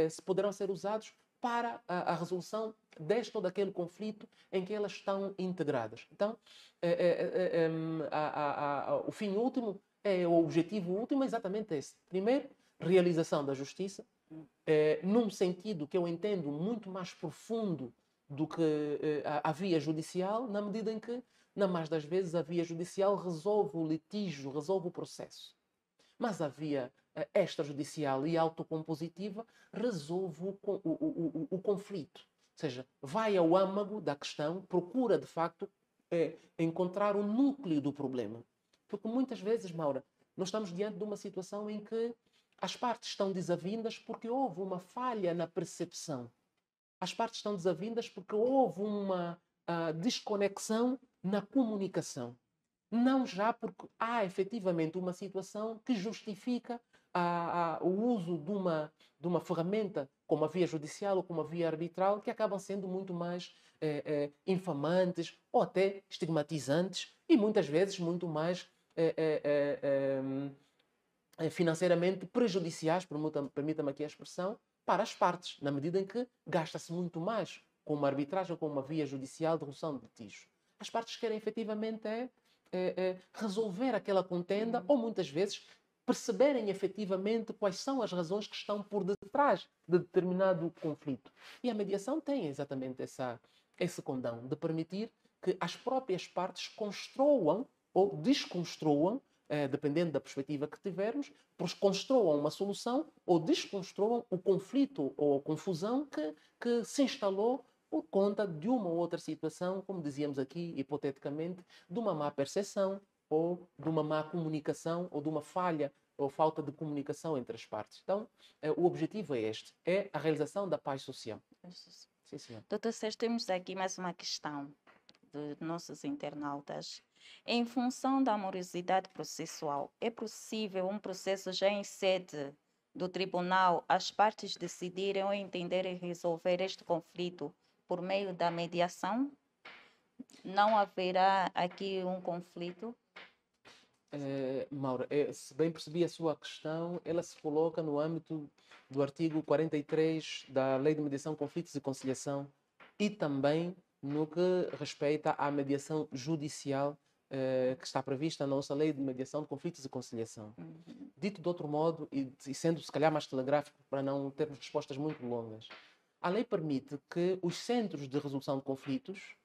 se poderão ser usados para a, a resolução deste ou daquele conflito em que elas estão integradas. Então, é, é, é, a, a, o fim último, é o objetivo último é exatamente esse. Primeiro, realização da justiça, num sentido que eu entendo muito mais profundo do que a, via judicial, na medida em que, na mais das vezes, a via judicial resolve o litígio, resolve o processo. Mas a via extrajudicial e autocompositiva resolve o, o, o, o, conflito. Ou seja, vai ao âmago da questão, procura de facto é, encontrar o núcleo do problema. Porque muitas vezes, Maura, nós estamos diante de uma situação em que as partes estão desavindas porque houve uma falha na percepção. As partes estão desavindas porque houve uma uh, desconexão na comunicação. Não já porque há efetivamente uma situação que justifica a, a, o uso de uma, de uma ferramenta como a via judicial ou como a via arbitral que acabam sendo muito mais é, é, infamantes ou até estigmatizantes e muitas vezes muito mais é, financeiramente prejudiciais, permita-me aqui a expressão, para as partes, na medida em que gasta-se muito mais com uma arbitragem ou com uma via judicial de resolução de litígios. As partes querem efetivamente é, é, é resolver aquela contenda ou muitas vezes perceberem efetivamente quais são as razões que estão por detrás de determinado conflito. E a mediação tem exatamente essa, esse condão de permitir que as próprias partes construam ou desconstruam, eh, dependendo da perspectiva que tivermos, construam uma solução ou desconstruam o conflito ou a confusão que, que se instalou por conta de uma ou outra situação, como dizíamos aqui, hipoteticamente, de uma má percepção, ou de uma má comunicação ou de uma falha ou falta de comunicação entre as partes. Então, eh, o objetivo é este, é a realização da paz social. Sim, senhor. Doutor Sérgio, temos aqui mais uma questão de nossos internautas. Em função da morosidade processual, é possível um processo já em sede do tribunal as partes decidirem ou entenderem resolver este conflito por meio da mediação? Não haverá aqui um conflito? É, Maura, é, se bem percebi a sua questão, ela se coloca no âmbito do artigo 43 da Lei de Mediação, Conflitos e Conciliação e também no que respeita à mediação judicial é, que está prevista na nossa Lei de Mediação de Conflitos e Conciliação. Uhum. Dito de outro modo, e, e sendo se calhar mais telegráfico para não termos respostas muito longas, a lei permite que os centros de resolução de conflitos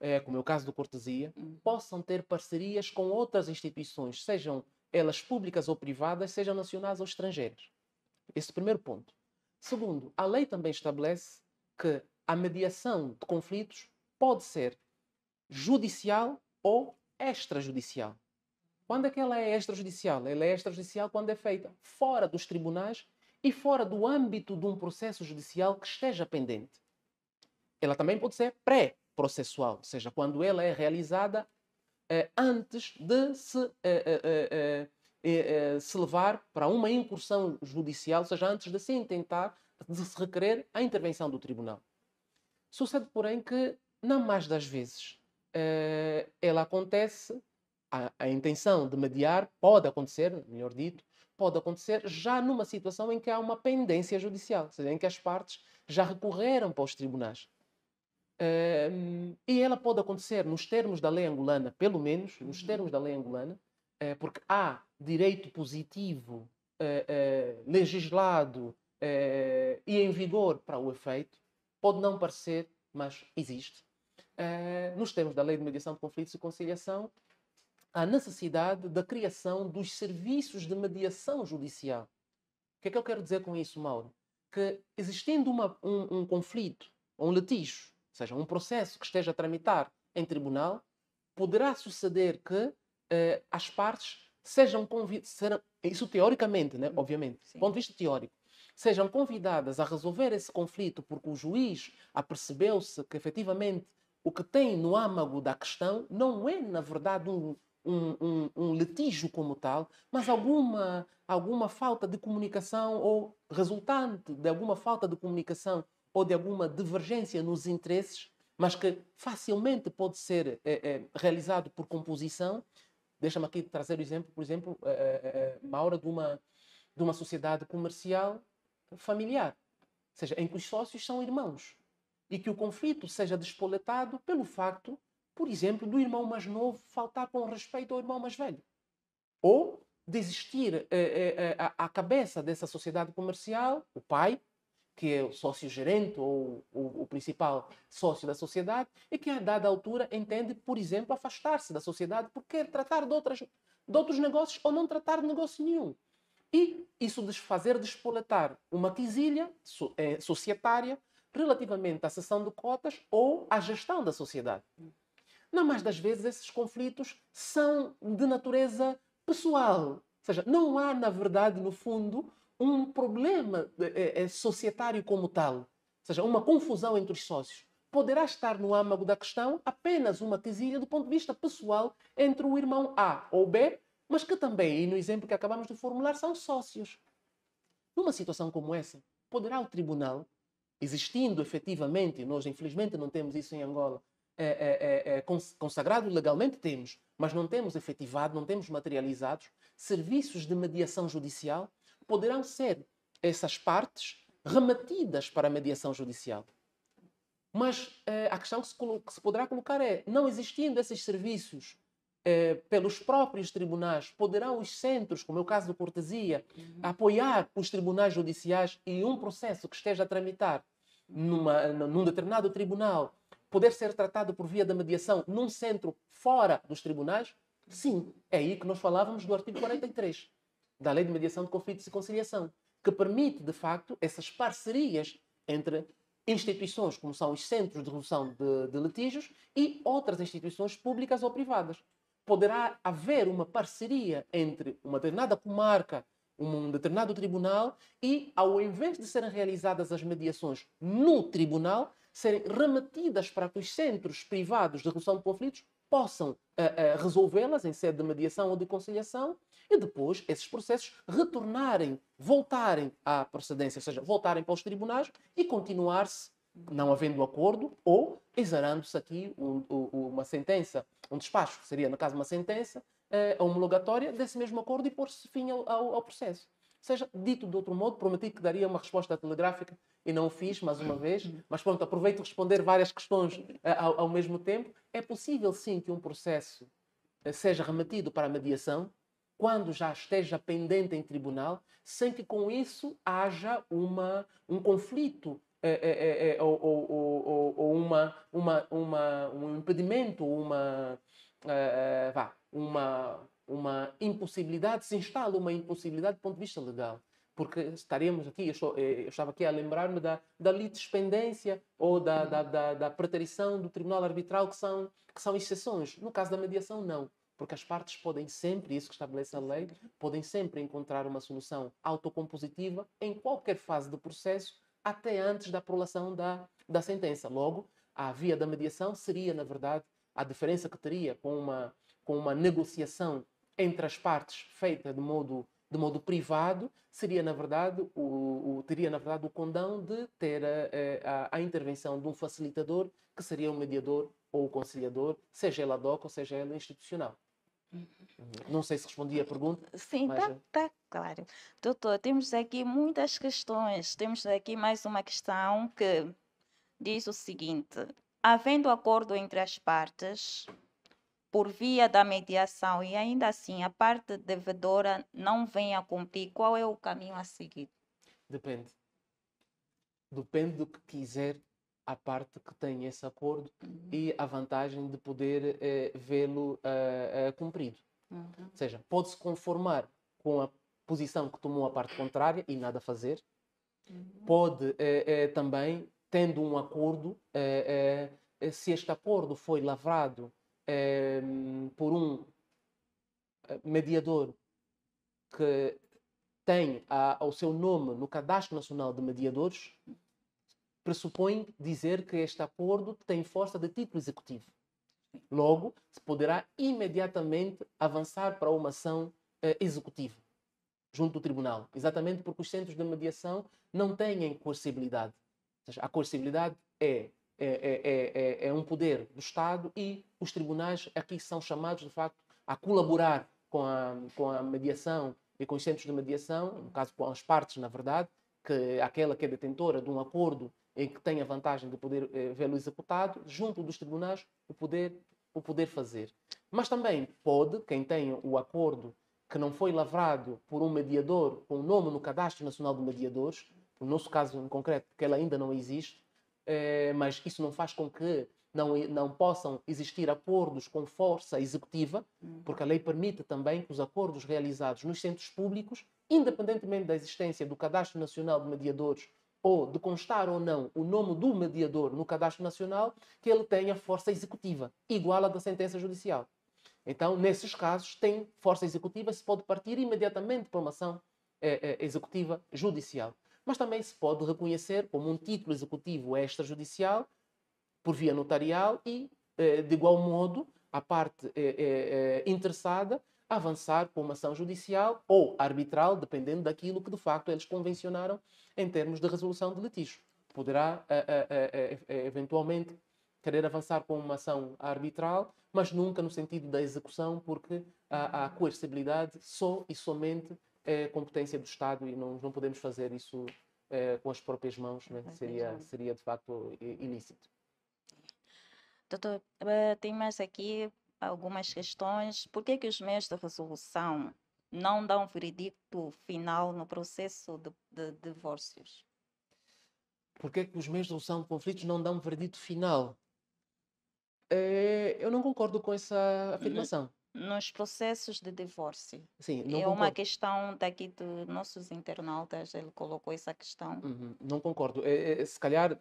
é, como é o caso do Cortesia, uhum. possam ter parcerias com outras instituições, sejam elas públicas ou privadas, sejam nacionais ou estrangeiras. Esse é o primeiro ponto. Segundo, a lei também estabelece que a mediação de conflitos pode ser judicial ou extrajudicial. Quando é que ela é extrajudicial? Ela é extrajudicial quando é feita fora dos tribunais e fora do âmbito de um processo judicial que esteja pendente. Ela também pode ser pré processual, ou seja, quando ela é realizada eh, antes de se, eh eh, eh, eh, se levar para uma incursão judicial, ou seja, antes de se intentar, de se requerer a intervenção do tribunal. Sucede, porém, que, na mais das vezes, eh, ela acontece, a, a intenção de mediar pode acontecer, melhor dito, pode acontecer já numa situação em que há uma pendência judicial, ou seja, em que as partes já recorreram para os tribunais. E ela pode acontecer nos termos da lei angolana, pelo menos nos uhum. termos da lei angolana, uh, porque há direito positivo legislado eh, e em vigor para o efeito, pode não parecer, mas existe. Eh, nos termos da Lei de Mediação de Conflitos e Conciliação, a necessidade da criação dos serviços de mediação judicial. O que é que eu quero dizer com isso, Mauro? Que existindo uma, um, um conflito, um litígio, ou seja, um processo que esteja a tramitar em tribunal, poderá suceder que eh, as partes sejam convidadas, isso teoricamente, né? obviamente, do ponto de vista teórico, sejam convidadas a resolver esse conflito porque o juiz apercebeu-se que efetivamente o que tem no âmago da questão não é, na verdade, um, um, um, um, litígio como tal, mas alguma, alguma falta de comunicação ou resultante de alguma falta de comunicação ou de alguma divergência nos interesses mas que facilmente pode ser é, é, realizado por composição. Deixa-me aqui trazer o exemplo, por exemplo, é, Maura, de uma, de uma sociedade comercial familiar, ou seja, em que os sócios são irmãos e que o conflito seja despoletado pelo facto, por exemplo, do irmão mais novo faltar com respeito ao irmão mais velho. Ou de existir à cabeça dessa sociedade comercial o pai, que é o sócio-gerente ou o, o, principal sócio da sociedade, e que a dada altura entende, por exemplo, afastar-se da sociedade porque quer tratar de, outras, de outros negócios ou não tratar de negócio nenhum. E isso desfazer, despoletar uma é, societária relativamente à cessão de cotas ou à gestão da sociedade. Não mais das vezes esses conflitos são de natureza pessoal. Ou seja, não há, na verdade, no fundo, um problema é, é, societário como tal, ou seja, uma confusão entre os sócios, poderá estar no âmago da questão apenas uma quesilha do ponto de vista pessoal entre o irmão A ou B, mas que também, e no exemplo que acabamos de formular, são sócios. Numa situação como essa, poderá o tribunal, existindo efetivamente, nós infelizmente não temos isso em Angola, é, é, é, consagrado legalmente temos, mas não temos efetivado, não temos materializados serviços de mediação judicial poderão ser essas partes remetidas para a mediação judicial. Mas eh, a questão que se, que se, poderá colocar é: não existindo esses serviços eh, pelos próprios tribunais, poderão os centros, como é o caso do Cortesia, uhum. apoiar os tribunais judiciais e um processo que esteja a tramitar numa, num determinado tribunal poder ser tratado por via da mediação num centro fora dos tribunais? Sim, é aí que nós falávamos do artigo 43 da Lei de Mediação de Conflitos e Conciliação, que permite, de facto, essas parcerias entre instituições como são os centros de resolução de, de litígios e outras instituições públicas ou privadas. Poderá haver uma parceria entre uma determinada comarca, um determinado tribunal e, ao invés de serem realizadas as mediações no tribunal, serem remetidas para que os centros privados de resolução de conflitos possam uh, uh, resolvê-las em sede de mediação ou de conciliação e depois esses processos retornarem, voltarem à procedência, ou seja, voltarem para os tribunais e continuar-se, não havendo acordo, ou exarando-se aqui um, um, uma sentença, um despacho, seria, no caso, uma sentença uh, homologatória desse mesmo acordo e pôr-se fim ao, ao, ao processo. Seja, dito de outro modo, prometi que daria uma resposta telegráfica e não o fiz mais uma vez, mas pronto, aproveito responder várias questões uh, ao, ao, mesmo tempo. É possível sim que um processo uh, seja remetido para a mediação quando já esteja pendente em tribunal, sem que com isso haja uma, um conflito é, é, é, ou, ou, ou, ou, uma, uma, uma, um impedimento, uma, vá, uma, uma impossibilidade, se instala uma impossibilidade do ponto de vista legal. Porque estaremos aqui, eu, estou, eh, eu estava aqui a lembrar-me da, da litispendência ou da, da, da, da preterição do tribunal arbitral, que são, que são exceções. No caso da mediação, não. Porque as partes podem sempre, isso que estabelece a lei, podem sempre encontrar uma solução autocompositiva em qualquer fase do processo, até antes da prolação da, da sentença. Logo, a via da mediação seria, na verdade, a diferença que teria com uma, com uma negociação entre as partes feita de modo, de modo privado seria na verdade o, o teria na verdade o condão de ter a, a, a, intervenção de um facilitador que seria o mediador ou o conciliador, seja ele ad hoc ou seja ele institucional. Uhum. Não sei se respondi a pergunta. Sim, está mas... tá, tá claro. Doutor, temos aqui muitas questões. Temos aqui mais uma questão que diz o seguinte: havendo acordo entre as partes, por via da mediação e ainda assim a parte devedora não vem a cumprir, qual é o caminho a seguir? Depende. depende do que quiser a parte que tem esse acordo uhum. e a vantagem de poder eh, vê-lo uh, uh, cumprido. Uhum. Ou seja, pode-se conformar com a posição que tomou a parte contrária e nada fazer. Uhum. Pode eh, também, tendo um acordo, se este acordo foi lavrado por um mediador que tem a, o seu nome no Cadastro Nacional de Mediadores, pressupõe dizer que este acordo tem força de título executivo. Logo, se poderá imediatamente avançar para uma ação eh, executiva junto do tribunal, exatamente porque os centros de mediação não têm coercibilidade. Seja, a coercibilidade é é, é, é, é, um poder do Estado e os tribunais aqui são chamados, de facto, a colaborar com a, com a mediação e com os centros de mediação, no caso com as partes, na verdade, que aquela que é detentora de um acordo em que tem a vantagem de poder eh, vê-lo executado, junto dos tribunais, o poder, o poder fazer. Mas também pode, quem tem o acordo que não foi lavrado por um mediador com o nome no Cadastro Nacional de Mediadores, no nosso caso em concreto, que ela ainda não existe, eh, mas isso não faz com que não, não possam existir acordos com força executiva, hum. porque a lei permite também que os acordos realizados nos centros públicos, independentemente da existência do Cadastro Nacional de Mediadores ou de constar ou não o nome do mediador no cadastro nacional, que ele tenha força executiva, igual à da sentença judicial. Então, nesses casos, tem força executiva, se pode partir imediatamente para uma ação é, é, executiva judicial. Mas também se pode reconhecer como um título executivo extrajudicial, por via notarial, e, é, de igual modo, a parte interessada avançar com uma ação judicial ou arbitral, dependendo daquilo que de facto eles convencionaram em termos de resolução de litígio. Poderá eventualmente querer avançar com uma ação arbitral, mas nunca no sentido da execução, porque a, a coercibilidade só e somente é competência do Estado e não, não podemos fazer isso é, com as próprias mãos, né? seria, seria de facto ilícito. Doutor, eh, tem mais aqui algumas questões. Por que, que os meios de resolução não dão veredicto final no processo de, de, de divórcios? Por que, que os meios de resolução de conflitos não dão veredicto final? É, eu não concordo com essa afirmação nos processos de divórcio. Sim, não é concordo. uma questão daqui dos nossos internautas, ele colocou essa questão. Uhum, não concordo. É, é, se calhar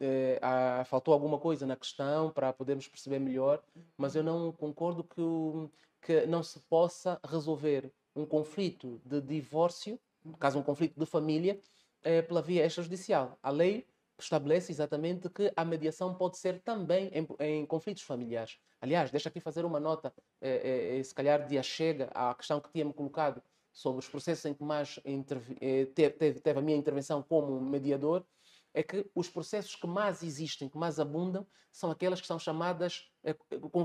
é, há, faltou alguma coisa na questão para podermos perceber melhor, mas eu não concordo que, o, que não se possa resolver um conflito de divórcio, no caso um conflito de família, é, pela via extrajudicial. A lei estabelece exatamente que a mediação pode ser também em, em conflitos familiares. Aliás, deixa aqui fazer uma nota, eh, eh, se calhar de achega à questão que tinha-me colocado sobre os processos em que mais eh, teve, teve a minha intervenção como mediador, é que os processos que mais existem, que mais abundam, são aquelas que são chamadas eh,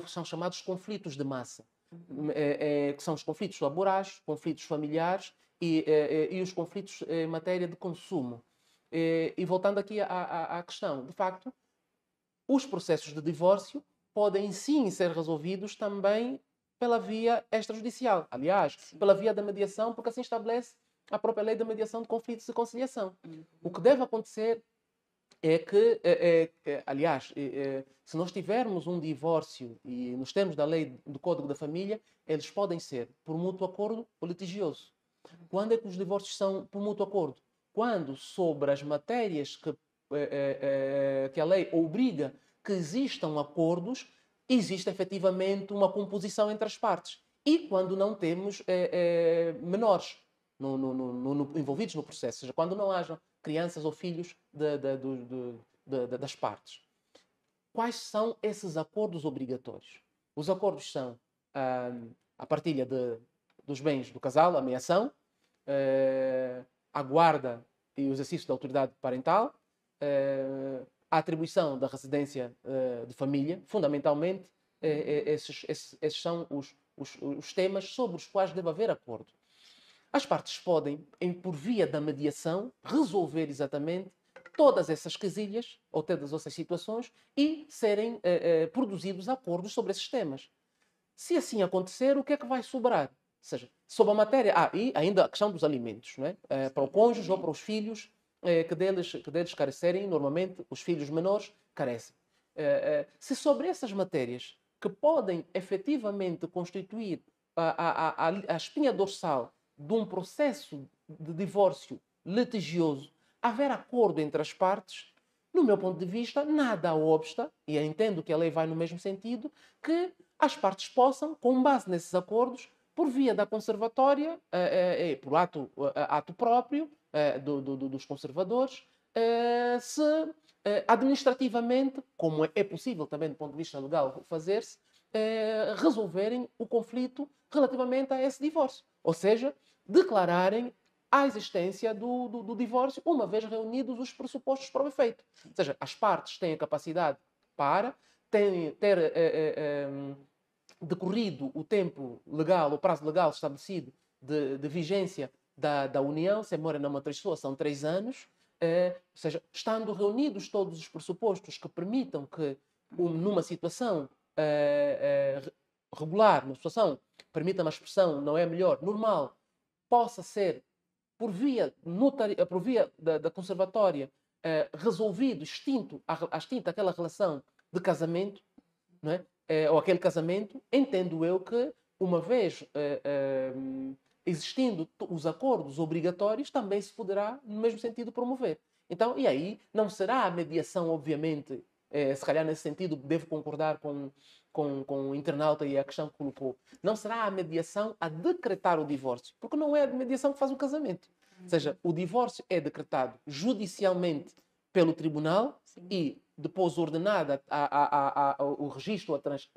são chamados conflitos de massa, uhum. que são os conflitos laborais, conflitos familiares e, e os conflitos em matéria de consumo. E, e voltando aqui à, à, à questão, de facto, os processos de divórcio podem sim ser resolvidos também pela via extrajudicial. Aliás, sim. pela via da mediação, porque assim estabelece a própria lei da mediação de conflitos e conciliação. Uhum. O que deve acontecer é que, é, é, é aliás, é, é, se nós tivermos um divórcio e nos termos da lei do Código da Família, eles podem ser por mútuo acordo ou litigioso. Uhum. Quando é que os divórcios são por mútuo acordo? Quando sobre as matérias que, é, é, que a lei obriga que existam acordos, existe efetivamente uma composição entre as partes. E quando não temos menores no, no, no, envolvidos no processo, ou seja, quando não hajam crianças ou filhos de, de, de, das partes. Quais são esses acordos obrigatórios? Os acordos são ah, a partilha dos bens do casal, a meação, a guarda e o exercício da autoridade parental, eh, a atribuição da residência eh, de família, fundamentalmente, eh, esses, esses, esses são os, os, os, temas sobre os quais deve haver acordo. As partes podem, em, por via da mediação, resolver exatamente todas essas casilhas ou todas essas situações e serem produzidos acordos sobre esses temas. Se assim acontecer, o que é que vai sobrar? seja, sobre a matéria. Ah, e ainda a questão dos alimentos, não é? Uh, para o cônjuge ou para os filhos que, deles, que deles carecerem, normalmente os filhos menores carecem. se sobre essas matérias que podem efetivamente constituir a, a, a, a espinha dorsal de um processo de divórcio litigioso, haver acordo entre as partes, no meu ponto de vista, nada obsta, e eu entendo que a lei vai no mesmo sentido, que as partes possam, com base nesses acordos, por via da conservatória, eh, eh, por ato, eh, ato próprio do, do, dos conservadores, se administrativamente, como é possível também do ponto de vista legal fazer-se, resolverem o conflito relativamente a esse divórcio. Ou seja, declararem a existência do, do, do, divórcio, uma vez reunidos os pressupostos para o efeito. Ou seja, as partes têm a capacidade para têm, ter eh, eh, eh, decorrido o tempo legal, o prazo legal estabelecido de, de vigência da, da União, se a memória não me atraiçoa, são três anos, ou seja, estando reunidos todos os pressupostos que permitam que, um, numa situação regular, numa situação, permita-me a expressão, não é melhor, normal, possa ser por via, notari, por via da, da conservatória eh, resolvido, extinto, a, extinta aquela relação de casamento, não é? Eh, ou aquele casamento, entendo eu que, uma vez eh, eh, existindo os acordos obrigatórios, também se poderá, no mesmo sentido, promover. Então, e aí não será a mediação, obviamente, se calhar nesse sentido devo concordar com, com, com o internauta e a questão que colocou, não será a mediação a decretar o divórcio, porque não é a mediação que faz o casamento. Ou seja, o divórcio é decretado judicialmente pelo tribunal Sim. e depois ordenada a, a, a, o registro trans,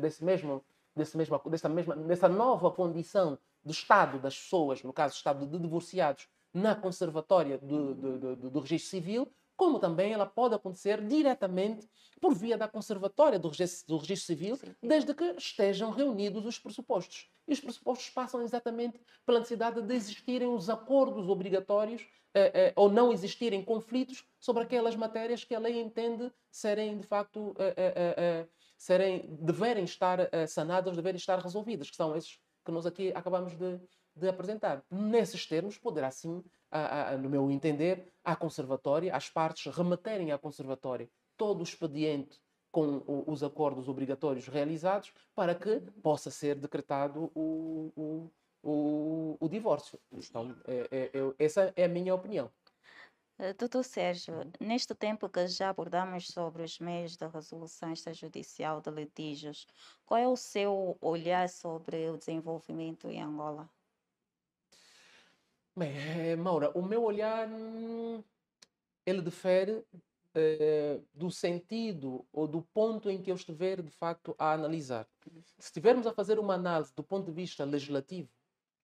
desse mesmo, desse mesmo, dessa, mesma, dessa nova condição do estado das pessoas, no caso, estado de divorciados, na conservatória do, do, do, do registro civil, como também ela pode acontecer diretamente por via da conservatória do registro, do registro civil, desde que estejam reunidos os pressupostos. E os pressupostos passam exatamente pela necessidade de existirem os acordos obrigatórios eh, eh, ou não existirem conflitos sobre aquelas matérias que a lei entende serem, de facto, eh, eh, eh, eh serem, deverem estar sanadas, deverem estar resolvidas, que são esses que nós aqui acabamos de, de apresentar. Nesses termos, poderá sim a, a, no meu entender, à conservatória, às partes remeterem à conservatória todo o expediente com os acordos obrigatórios realizados para que possa ser decretado o, o, o, o divórcio. Então, é, é, é, essa é a minha opinião. Eh, doutor Sérgio, neste tempo que já abordamos sobre os meios de resolução extrajudicial de litígios, qual é o seu olhar sobre o desenvolvimento em Angola? Bem, eh, Maura, o meu olhar hum, ele difere eh, do sentido ou do ponto em que eu estiver de facto a analisar. Se estivermos a fazer uma análise do ponto de vista legislativo,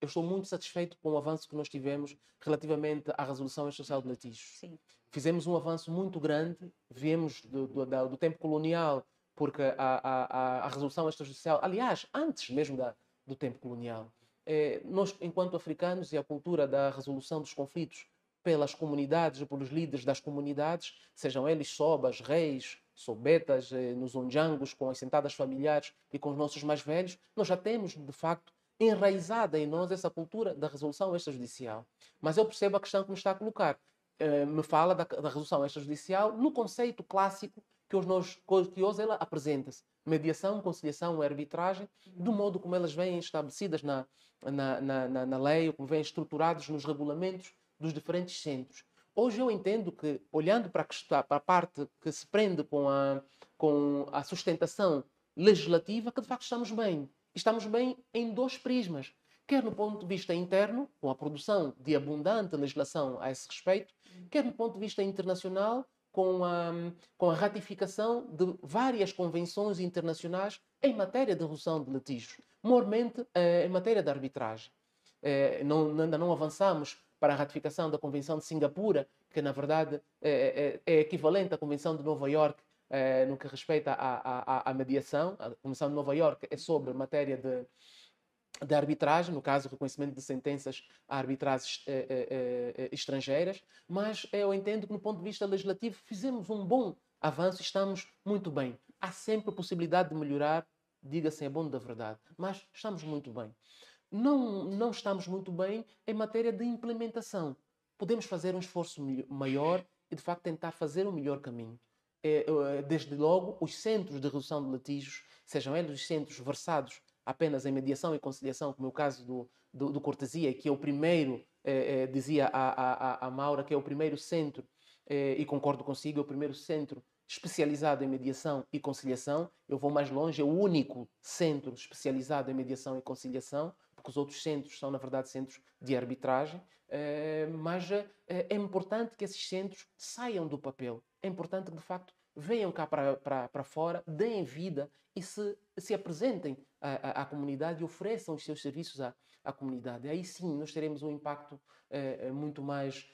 eu estou muito satisfeito com o avanço que nós tivemos relativamente à resolução extrajudicial de litígios. Sim. Fizemos um avanço muito grande, viemos do, do, do tempo colonial, porque a, a, a resolução extrajudicial, aliás, antes mesmo da, do tempo colonial, é, nós, enquanto africanos, e a cultura da resolução dos conflitos pelas comunidades, pelos líderes das comunidades, sejam eles sobas, reis, sobetas, eh, nos onjangos, com as sentadas familiares e com os nossos mais velhos, nós já temos, de facto, enraizada em nós essa cultura da resolução extrajudicial. Mas eu percebo a questão que me está a colocar. Eh, me fala da, da resolução extrajudicial no conceito clássico que hoje, nós, que hoje ela apresenta-se. Mediação, conciliação arbitragem, do modo como elas vêm estabelecidas na, na, na, na lei, como vêm estruturados nos regulamentos dos diferentes centros. Hoje eu entendo que, olhando para a, para a parte que se prende com a, com a sustentação legislativa, que de facto estamos bem. Estamos bem em dois prismas. Quer no ponto de vista interno, com a produção de abundante legislação a esse respeito, quer no ponto de vista internacional, com a, com a ratificação de várias convenções internacionais em matéria de resolução de litígios, mormente eh, em matéria de arbitragem. Eh, não, ainda não avançamos para a ratificação da Convenção de Singapura, que na verdade é, é, é equivalente à Convenção de Nova York eh, no que respeita à, à, à mediação. A Convenção de Nova York é sobre matéria de, de arbitragem, no caso, reconhecimento de sentenças a arbitragens eh, eh, eh, estrangeiras, mas eu entendo que, no ponto de vista legislativo, fizemos um bom avanço e estamos muito bem. Há sempre possibilidade de melhorar, diga-se, é bom da verdade, mas estamos muito bem. Não, não estamos muito bem em matéria de implementação. podemos fazer um esforço maior e, de facto, tentar fazer o um melhor caminho. Desde logo, os centros de resolução de litígios, sejam eles os centros versados apenas em mediação e conciliação, como é o caso do, do, do Cortesia, que é o primeiro, é, é, dizia a, a, a Maura, que é o primeiro centro, é, e concordo consigo, é o primeiro centro especializado em mediação e conciliação. Eu vou mais longe, é o único centro especializado em mediação e conciliação, porque os outros centros são, na verdade, centros de arbitragem. Eh, mas eh, é importante que esses centros saiam do papel. É importante que, de facto, venham cá para fora, deem vida e se, se apresentem à, comunidade e ofereçam os seus serviços à, à comunidade. Aí sim nós teremos um impacto eh, muito mais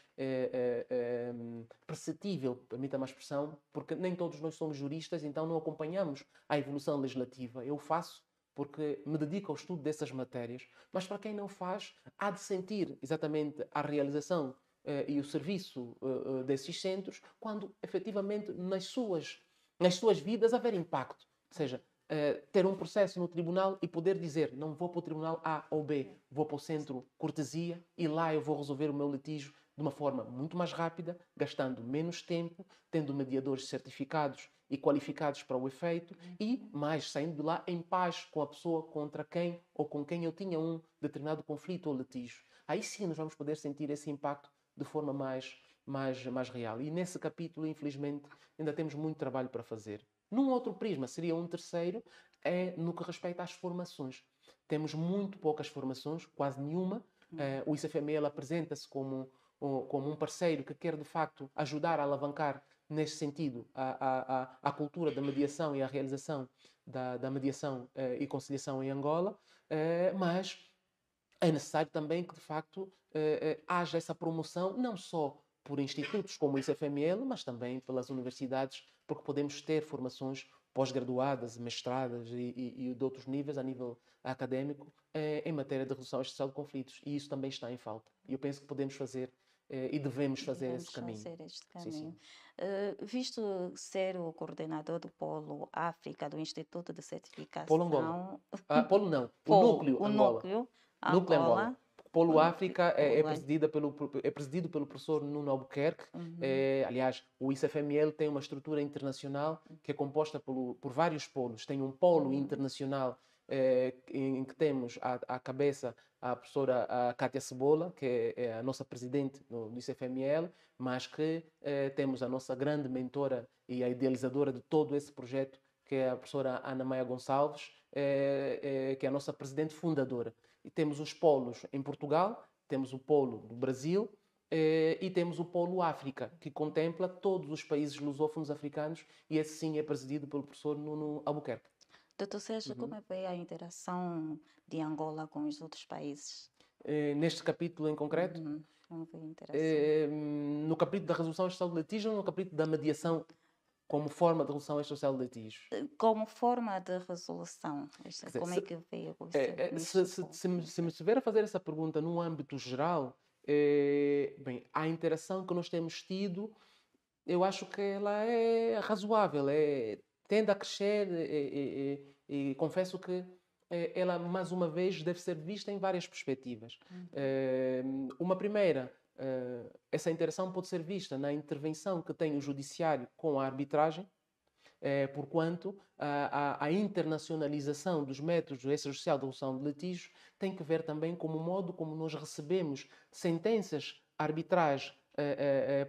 perceptível, permita-me a expressão, porque nem todos nós somos juristas, então não acompanhamos a evolução legislativa. Eu faço porque me dedico ao estudo dessas matérias, mas para quem não faz, há de sentir exatamente a realização uh, e o serviço uh, desses centros quando efetivamente nas suas, nas suas vidas haver impacto. Ou seja, uh, ter um processo no tribunal e poder dizer não vou para o tribunal A ou B, vou para o centro cortesia e lá eu vou resolver o meu litígio de uma forma muito mais rápida, gastando menos tempo, tendo mediadores certificados e qualificados para o efeito uhum. e mais saindo de lá em paz com a pessoa contra quem ou com quem eu tinha um determinado conflito ou litígio. Aí sim nós vamos poder sentir esse impacto de forma mais, mais, mais real. E nesse capítulo, infelizmente, ainda temos muito trabalho para fazer. Num outro prisma, seria um terceiro, é no que respeita às formações. Temos muito poucas formações, quase nenhuma. Uh, o ICFML apresenta-se como, como um parceiro que quer, de facto, ajudar a alavancar neste sentido, a, a, a, cultura da mediação e a realização da, da mediação eh, e conciliação em Angola, eh, mas é necessário também que, de facto, haja essa promoção, não só por institutos como o ICFML, mas também pelas universidades, porque podemos ter formações pós-graduadas, mestradas e, e, e, de outros níveis, a nível académico, em matéria de resolução social de conflitos. E isso também está em falta. E eu penso que podemos fazer eh, e devemos fazer devemos esse caminho. Fazer este caminho. Sim, sim. Uh, visto ser o coordenador do Polo África do Instituto de Certificação. Polo Angola. Ah, Polo não, Polo, o núcleo o Angola. Núcleo, núcleo Angola. Polo África é, é, presidida pelo, é presidido pelo professor Nuno Albuquerque. Uhum. É, aliás, o ICFML tem uma estrutura internacional que é composta por, por vários polos. Tem um polo uhum. internacional é, em que temos à, à, cabeça a professora a Kátia Cebola, que é, é a nossa presidente do, do ICFML, mas que é, temos a nossa grande mentora e a idealizadora de todo esse projeto, que é a professora Ana Maia Gonçalves, que é a nossa presidente fundadora. E temos os polos em Portugal, temos o polo do Brasil, e temos o Polo África, que contempla todos os países lusófonos africanos, e esse sim é presidido pelo professor Nuno Albuquerque. Doutor Sérgio, uhum. como é que a interação de Angola com os outros países? Eh, neste capítulo em concreto? Uhum. Interação? Eh, no capítulo da resolução extrajudicial de litígio ou no capítulo da mediação como forma de resolução extrajudicial de litígio? Eh, como forma de resolução. Dizer, como é se, é que veio é, se, se, se, me, se me estiver a fazer essa pergunta no âmbito geral, bem, a interação que nós temos tido, eu acho que ela é razoável, é tende a crescer e, e, e confesso que eh, ela, mais uma vez, deve ser vista em várias perspectivas. Uhum. Uma primeira, eh, essa interação pode ser vista na intervenção que tem o judiciário com a arbitragem, eh, porquanto a, a, internacionalização dos métodos extrajudicial de resolução de litígios tem que ver também com o modo como nós recebemos sentenças arbitrais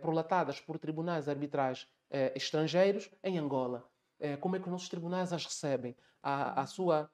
prolatadas por tribunais arbitrais estrangeiros em Angola. Eh, como é que os nossos tribunais as recebem, a, a sua,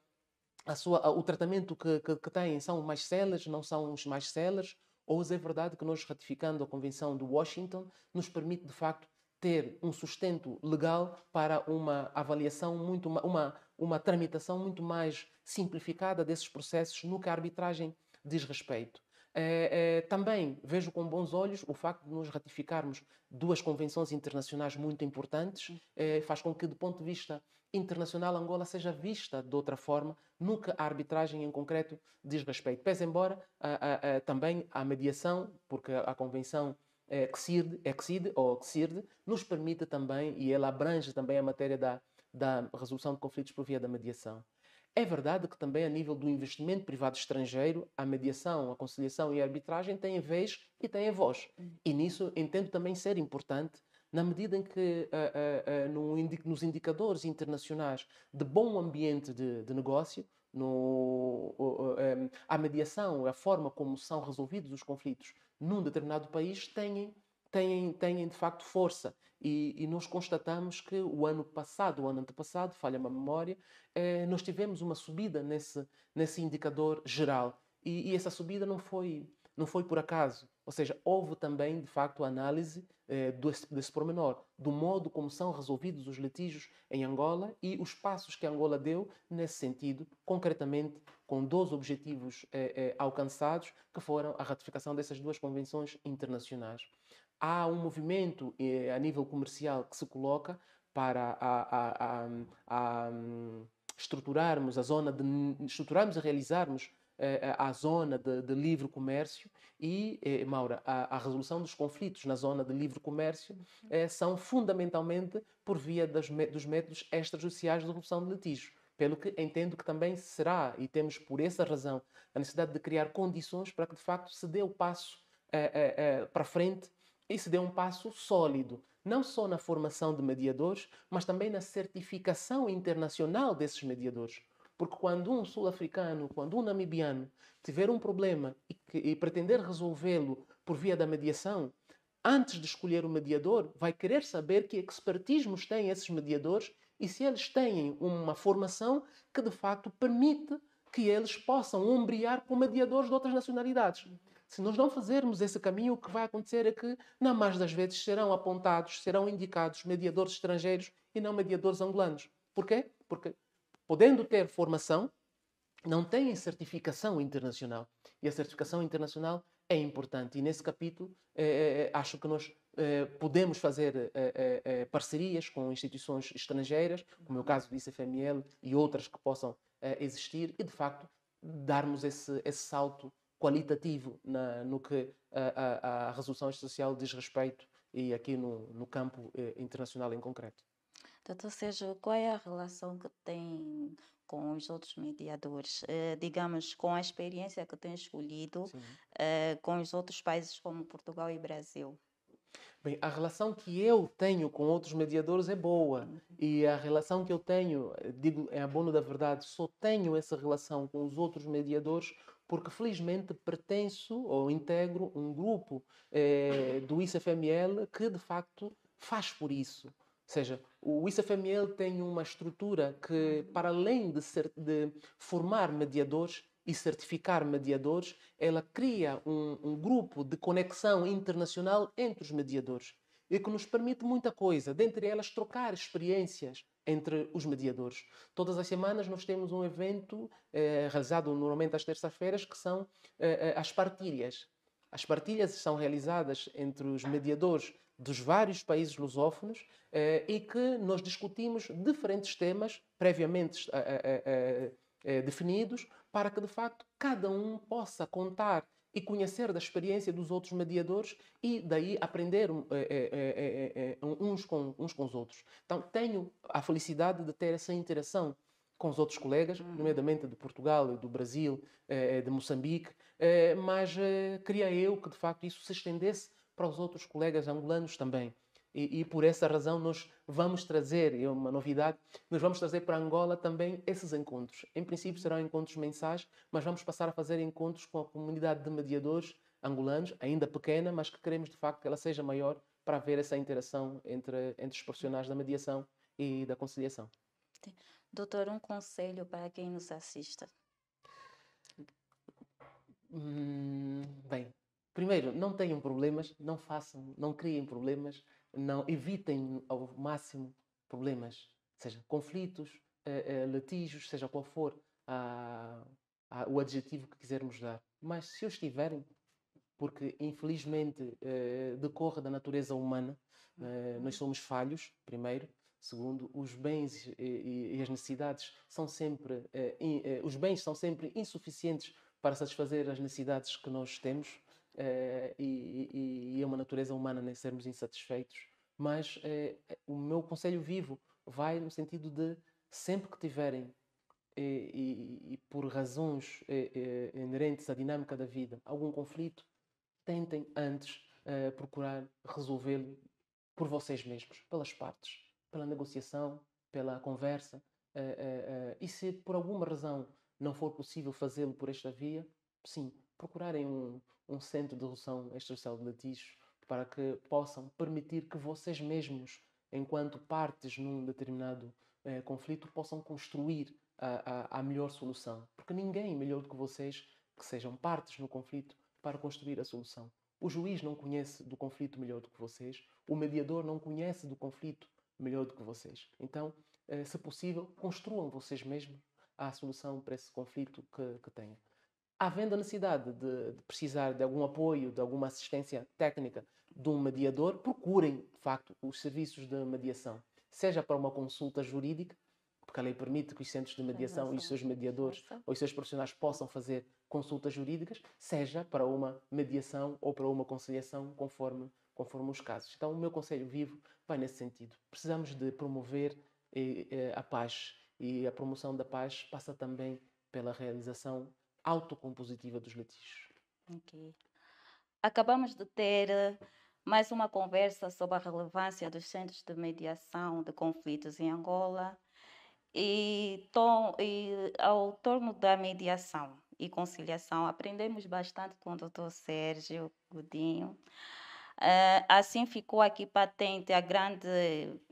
a sua, o tratamento que, que, que, têm são mais céleres, não são os mais céleres, ou é verdade que nós ratificando a Convenção de Washington nos permite de facto ter um sustento legal para uma avaliação muito uma uma tramitação muito mais simplificada desses processos no que a arbitragem diz respeito. É, é, também vejo com bons olhos o facto de nos ratificarmos duas convenções internacionais muito importantes, é, faz com que, do ponto de vista internacional, Angola seja vista de outra forma no que a arbitragem em concreto diz respeito. Pese embora a, a, a, também a mediação, porque a convenção é, CIRD, é ou CIRD, nos permite também, e ela abrange também a matéria da, da resolução de conflitos por via da mediação. É verdade que também a nível do investimento privado estrangeiro, a mediação, a conciliação e a arbitragem têm vez e têm voz. E nisso entendo também ser importante na medida em que uh, uh, uh, nos indicadores internacionais de bom ambiente de, de negócio, no, um, a mediação, a forma como são resolvidos os conflitos num determinado país têm, têm, têm de facto força. E, e nós constatamos que o ano passado, o ano antepassado, falha-me a memória, eh, nós tivemos uma subida nesse, nesse indicador geral. E, e, essa subida não foi, não foi por acaso. Ou seja, houve também, de facto, análise eh, desse, desse pormenor, do modo como são resolvidos os litígios em Angola e os passos que Angola deu nesse sentido, concretamente com dois objetivos eh, eh, alcançados, que foram a ratificação dessas duas convenções internacionais. Há um movimento eh, a nível comercial que se coloca para a, a, a, a estruturarmos a zona de estruturarmos e realizarmos eh, a zona de, de, livre comércio e, eh, Maura, a, a, resolução dos conflitos na zona de livre comércio eh, são fundamentalmente por via das, dos métodos extrajudiciais de resolução de litígios. Pelo que entendo que também será, e temos por essa razão, a necessidade de criar condições para que de facto se dê o passo eh, eh, eh, para frente e se dê um passo sólido, não só na formação de mediadores, mas também na certificação internacional desses mediadores. Porque quando um sul-africano, quando um namibiano tiver um problema e, que, e pretender resolvê-lo por via da mediação, antes de escolher o mediador, vai querer saber que expertismos têm esses mediadores e se eles têm uma formação que de facto permite que eles possam ombrear com mediadores de outras nacionalidades. Se nós não fazermos esse caminho, o que vai acontecer é que, na mais das vezes, serão apontados, serão indicados mediadores estrangeiros e não mediadores angolanos. Porquê? Porque podendo ter formação, não têm certificação internacional. E a certificação internacional é importante. E nesse capítulo, eh, eh, eh acho que nós eh, podemos fazer eh, eh, parcerias com instituições estrangeiras, como é o caso do ICFML e outras que possam existir, e de facto darmos esse, esse salto qualitativo na, no que a, a, a resolução social diz respeito e aqui no, no campo internacional em concreto. Doutor Sérgio, qual é a relação que tem com os outros mediadores? Eh, digamos, com a experiência que tem escolhido eh, com os outros países como Portugal e Brasil? Bem, a relação que eu tenho com outros mediadores é boa. Uhum. E a relação que eu tenho, digo é abono da verdade, só tenho essa relação com os outros mediadores porque felizmente pertenço ou integro um grupo eh, do ICFML que de facto faz por isso seja, o ISFML tem uma estrutura que, para além de, ser, de formar mediadores e certificar mediadores, ela cria um, um grupo de conexão internacional entre os mediadores e que nos permite muita coisa, dentre elas trocar experiências entre os mediadores. Todas as semanas nós temos um evento eh, realizado normalmente às terças-feiras que são eh, eh as partilhas. As partilhas são realizadas entre os mediadores dos vários países lusófonos eh, e que nós discutimos diferentes temas previamente eh, eh, definidos para que, de facto, cada um possa contar e conhecer da experiência dos outros mediadores e daí aprender uns com, uns com os outros. Então, tenho a felicidade de ter essa interação com os outros colegas, uhum. nomeadamente de Portugal, do Brasil, de Moçambique, mas queria eu que de facto isso se estendesse para os outros colegas angolanos também. E, e, por essa razão nós vamos trazer, é uma novidade, nós vamos trazer para Angola também esses encontros. Em princípio serão encontros mensais, mas vamos passar a fazer encontros com a comunidade de mediadores angolanos, ainda pequena, mas que queremos de facto que ela seja maior para haver essa interação entre, entre os profissionais da mediação e da conciliação. Doutor, um conselho para quem nos assista? Hum, bem, Primeiro, não tenham problemas, não façam, não criem problemas, não evitem ao máximo problemas, seja conflitos, uh, uh, seja qual for o adjetivo que quisermos dar. Mas se os tiverem, porque infelizmente uh, decorre da natureza humana, nós somos falhos, primeiro. Segundo, os bens e, as necessidades são sempre, os bens são sempre insuficientes para satisfazer as necessidades que nós temos uh, e, e, é uma natureza humana nem sermos insatisfeitos, mas uh, o meu conselho vivo vai no sentido de sempre que tiverem e, e, e por razões inerentes à dinâmica da vida, algum conflito, tentem antes procurar resolvê-lo por vocês mesmos, pelas partes, pela negociação, pela conversa. E se por alguma razão não for possível fazê-lo por esta via, sim, procurarem um, um centro de resolução extrajudicial de litígios para que possam permitir que vocês mesmos, enquanto partes num determinado conflito, possam construir a, a, a melhor solução. Porque ninguém melhor do que vocês, que sejam partes no conflito, para construir a solução. O juiz não conhece do conflito melhor do que vocês, o mediador não conhece do conflito melhor do que vocês. Então, eh, se possível, construam vocês mesmos a solução para esse conflito que, que tenham. Havendo a necessidade de, de, precisar de algum apoio, de alguma assistência técnica de um mediador, procurem, de facto, os serviços de mediação, seja para uma consulta jurídica, porque a lei permite que os centros de mediação e os seus mediadores ou os seus profissionais possam fazer consultas jurídicas, seja para uma mediação ou para uma conciliação, conforme, conforme os casos. Então, o meu conselho vivo vai nesse sentido. Precisamos de promover eh, eh, a paz e a promoção da paz passa também pela realização autocompositiva dos litígios. Okay. Acabamos de ter mais uma conversa sobre a relevância dos centros de mediação de conflitos em Angola e, tom, e ao torno da mediação e conciliação, aprendemos bastante com o doutor Sérgio Godinho. Uh, assim ficou aqui patente a grande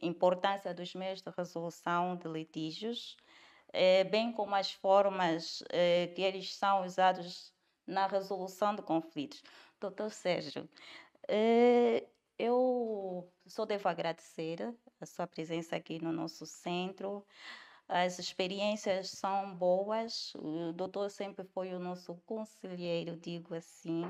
importância dos meios de resolução de litígios, uh, bem como as formas uh, que eles são usados na resolução de conflitos. Doutor Sérgio, eu só devo agradecer a sua presença aqui no nosso centro. As experiências são boas, o doutor sempre foi o nosso conselheiro, digo assim.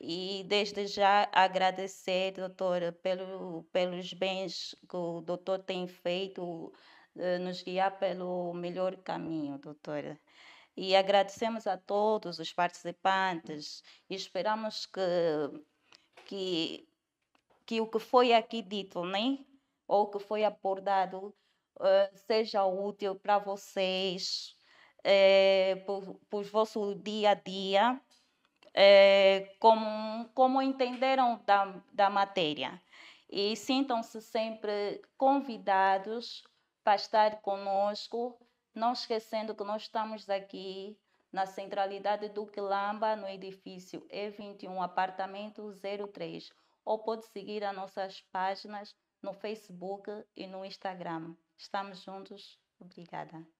E desde já agradecer, doutora, pelo, pelos bens que o doutor tem feito, nos guiar pelo melhor caminho, doutora. E agradecemos a todos os participantes e esperamos que, que, que o que foi aqui dito, né? ou que foi abordado, uh, seja útil para vocês, uh, para o vosso dia a dia, como, como entenderam da, da matéria. E sintam-se sempre convidados para estar conosco, não esquecendo que nós estamos aqui na centralidade do Quilamba, no edifício E21, apartamento 03. Ou pode seguir as nossas páginas no Facebook e no Instagram. Estamos juntos. Obrigada.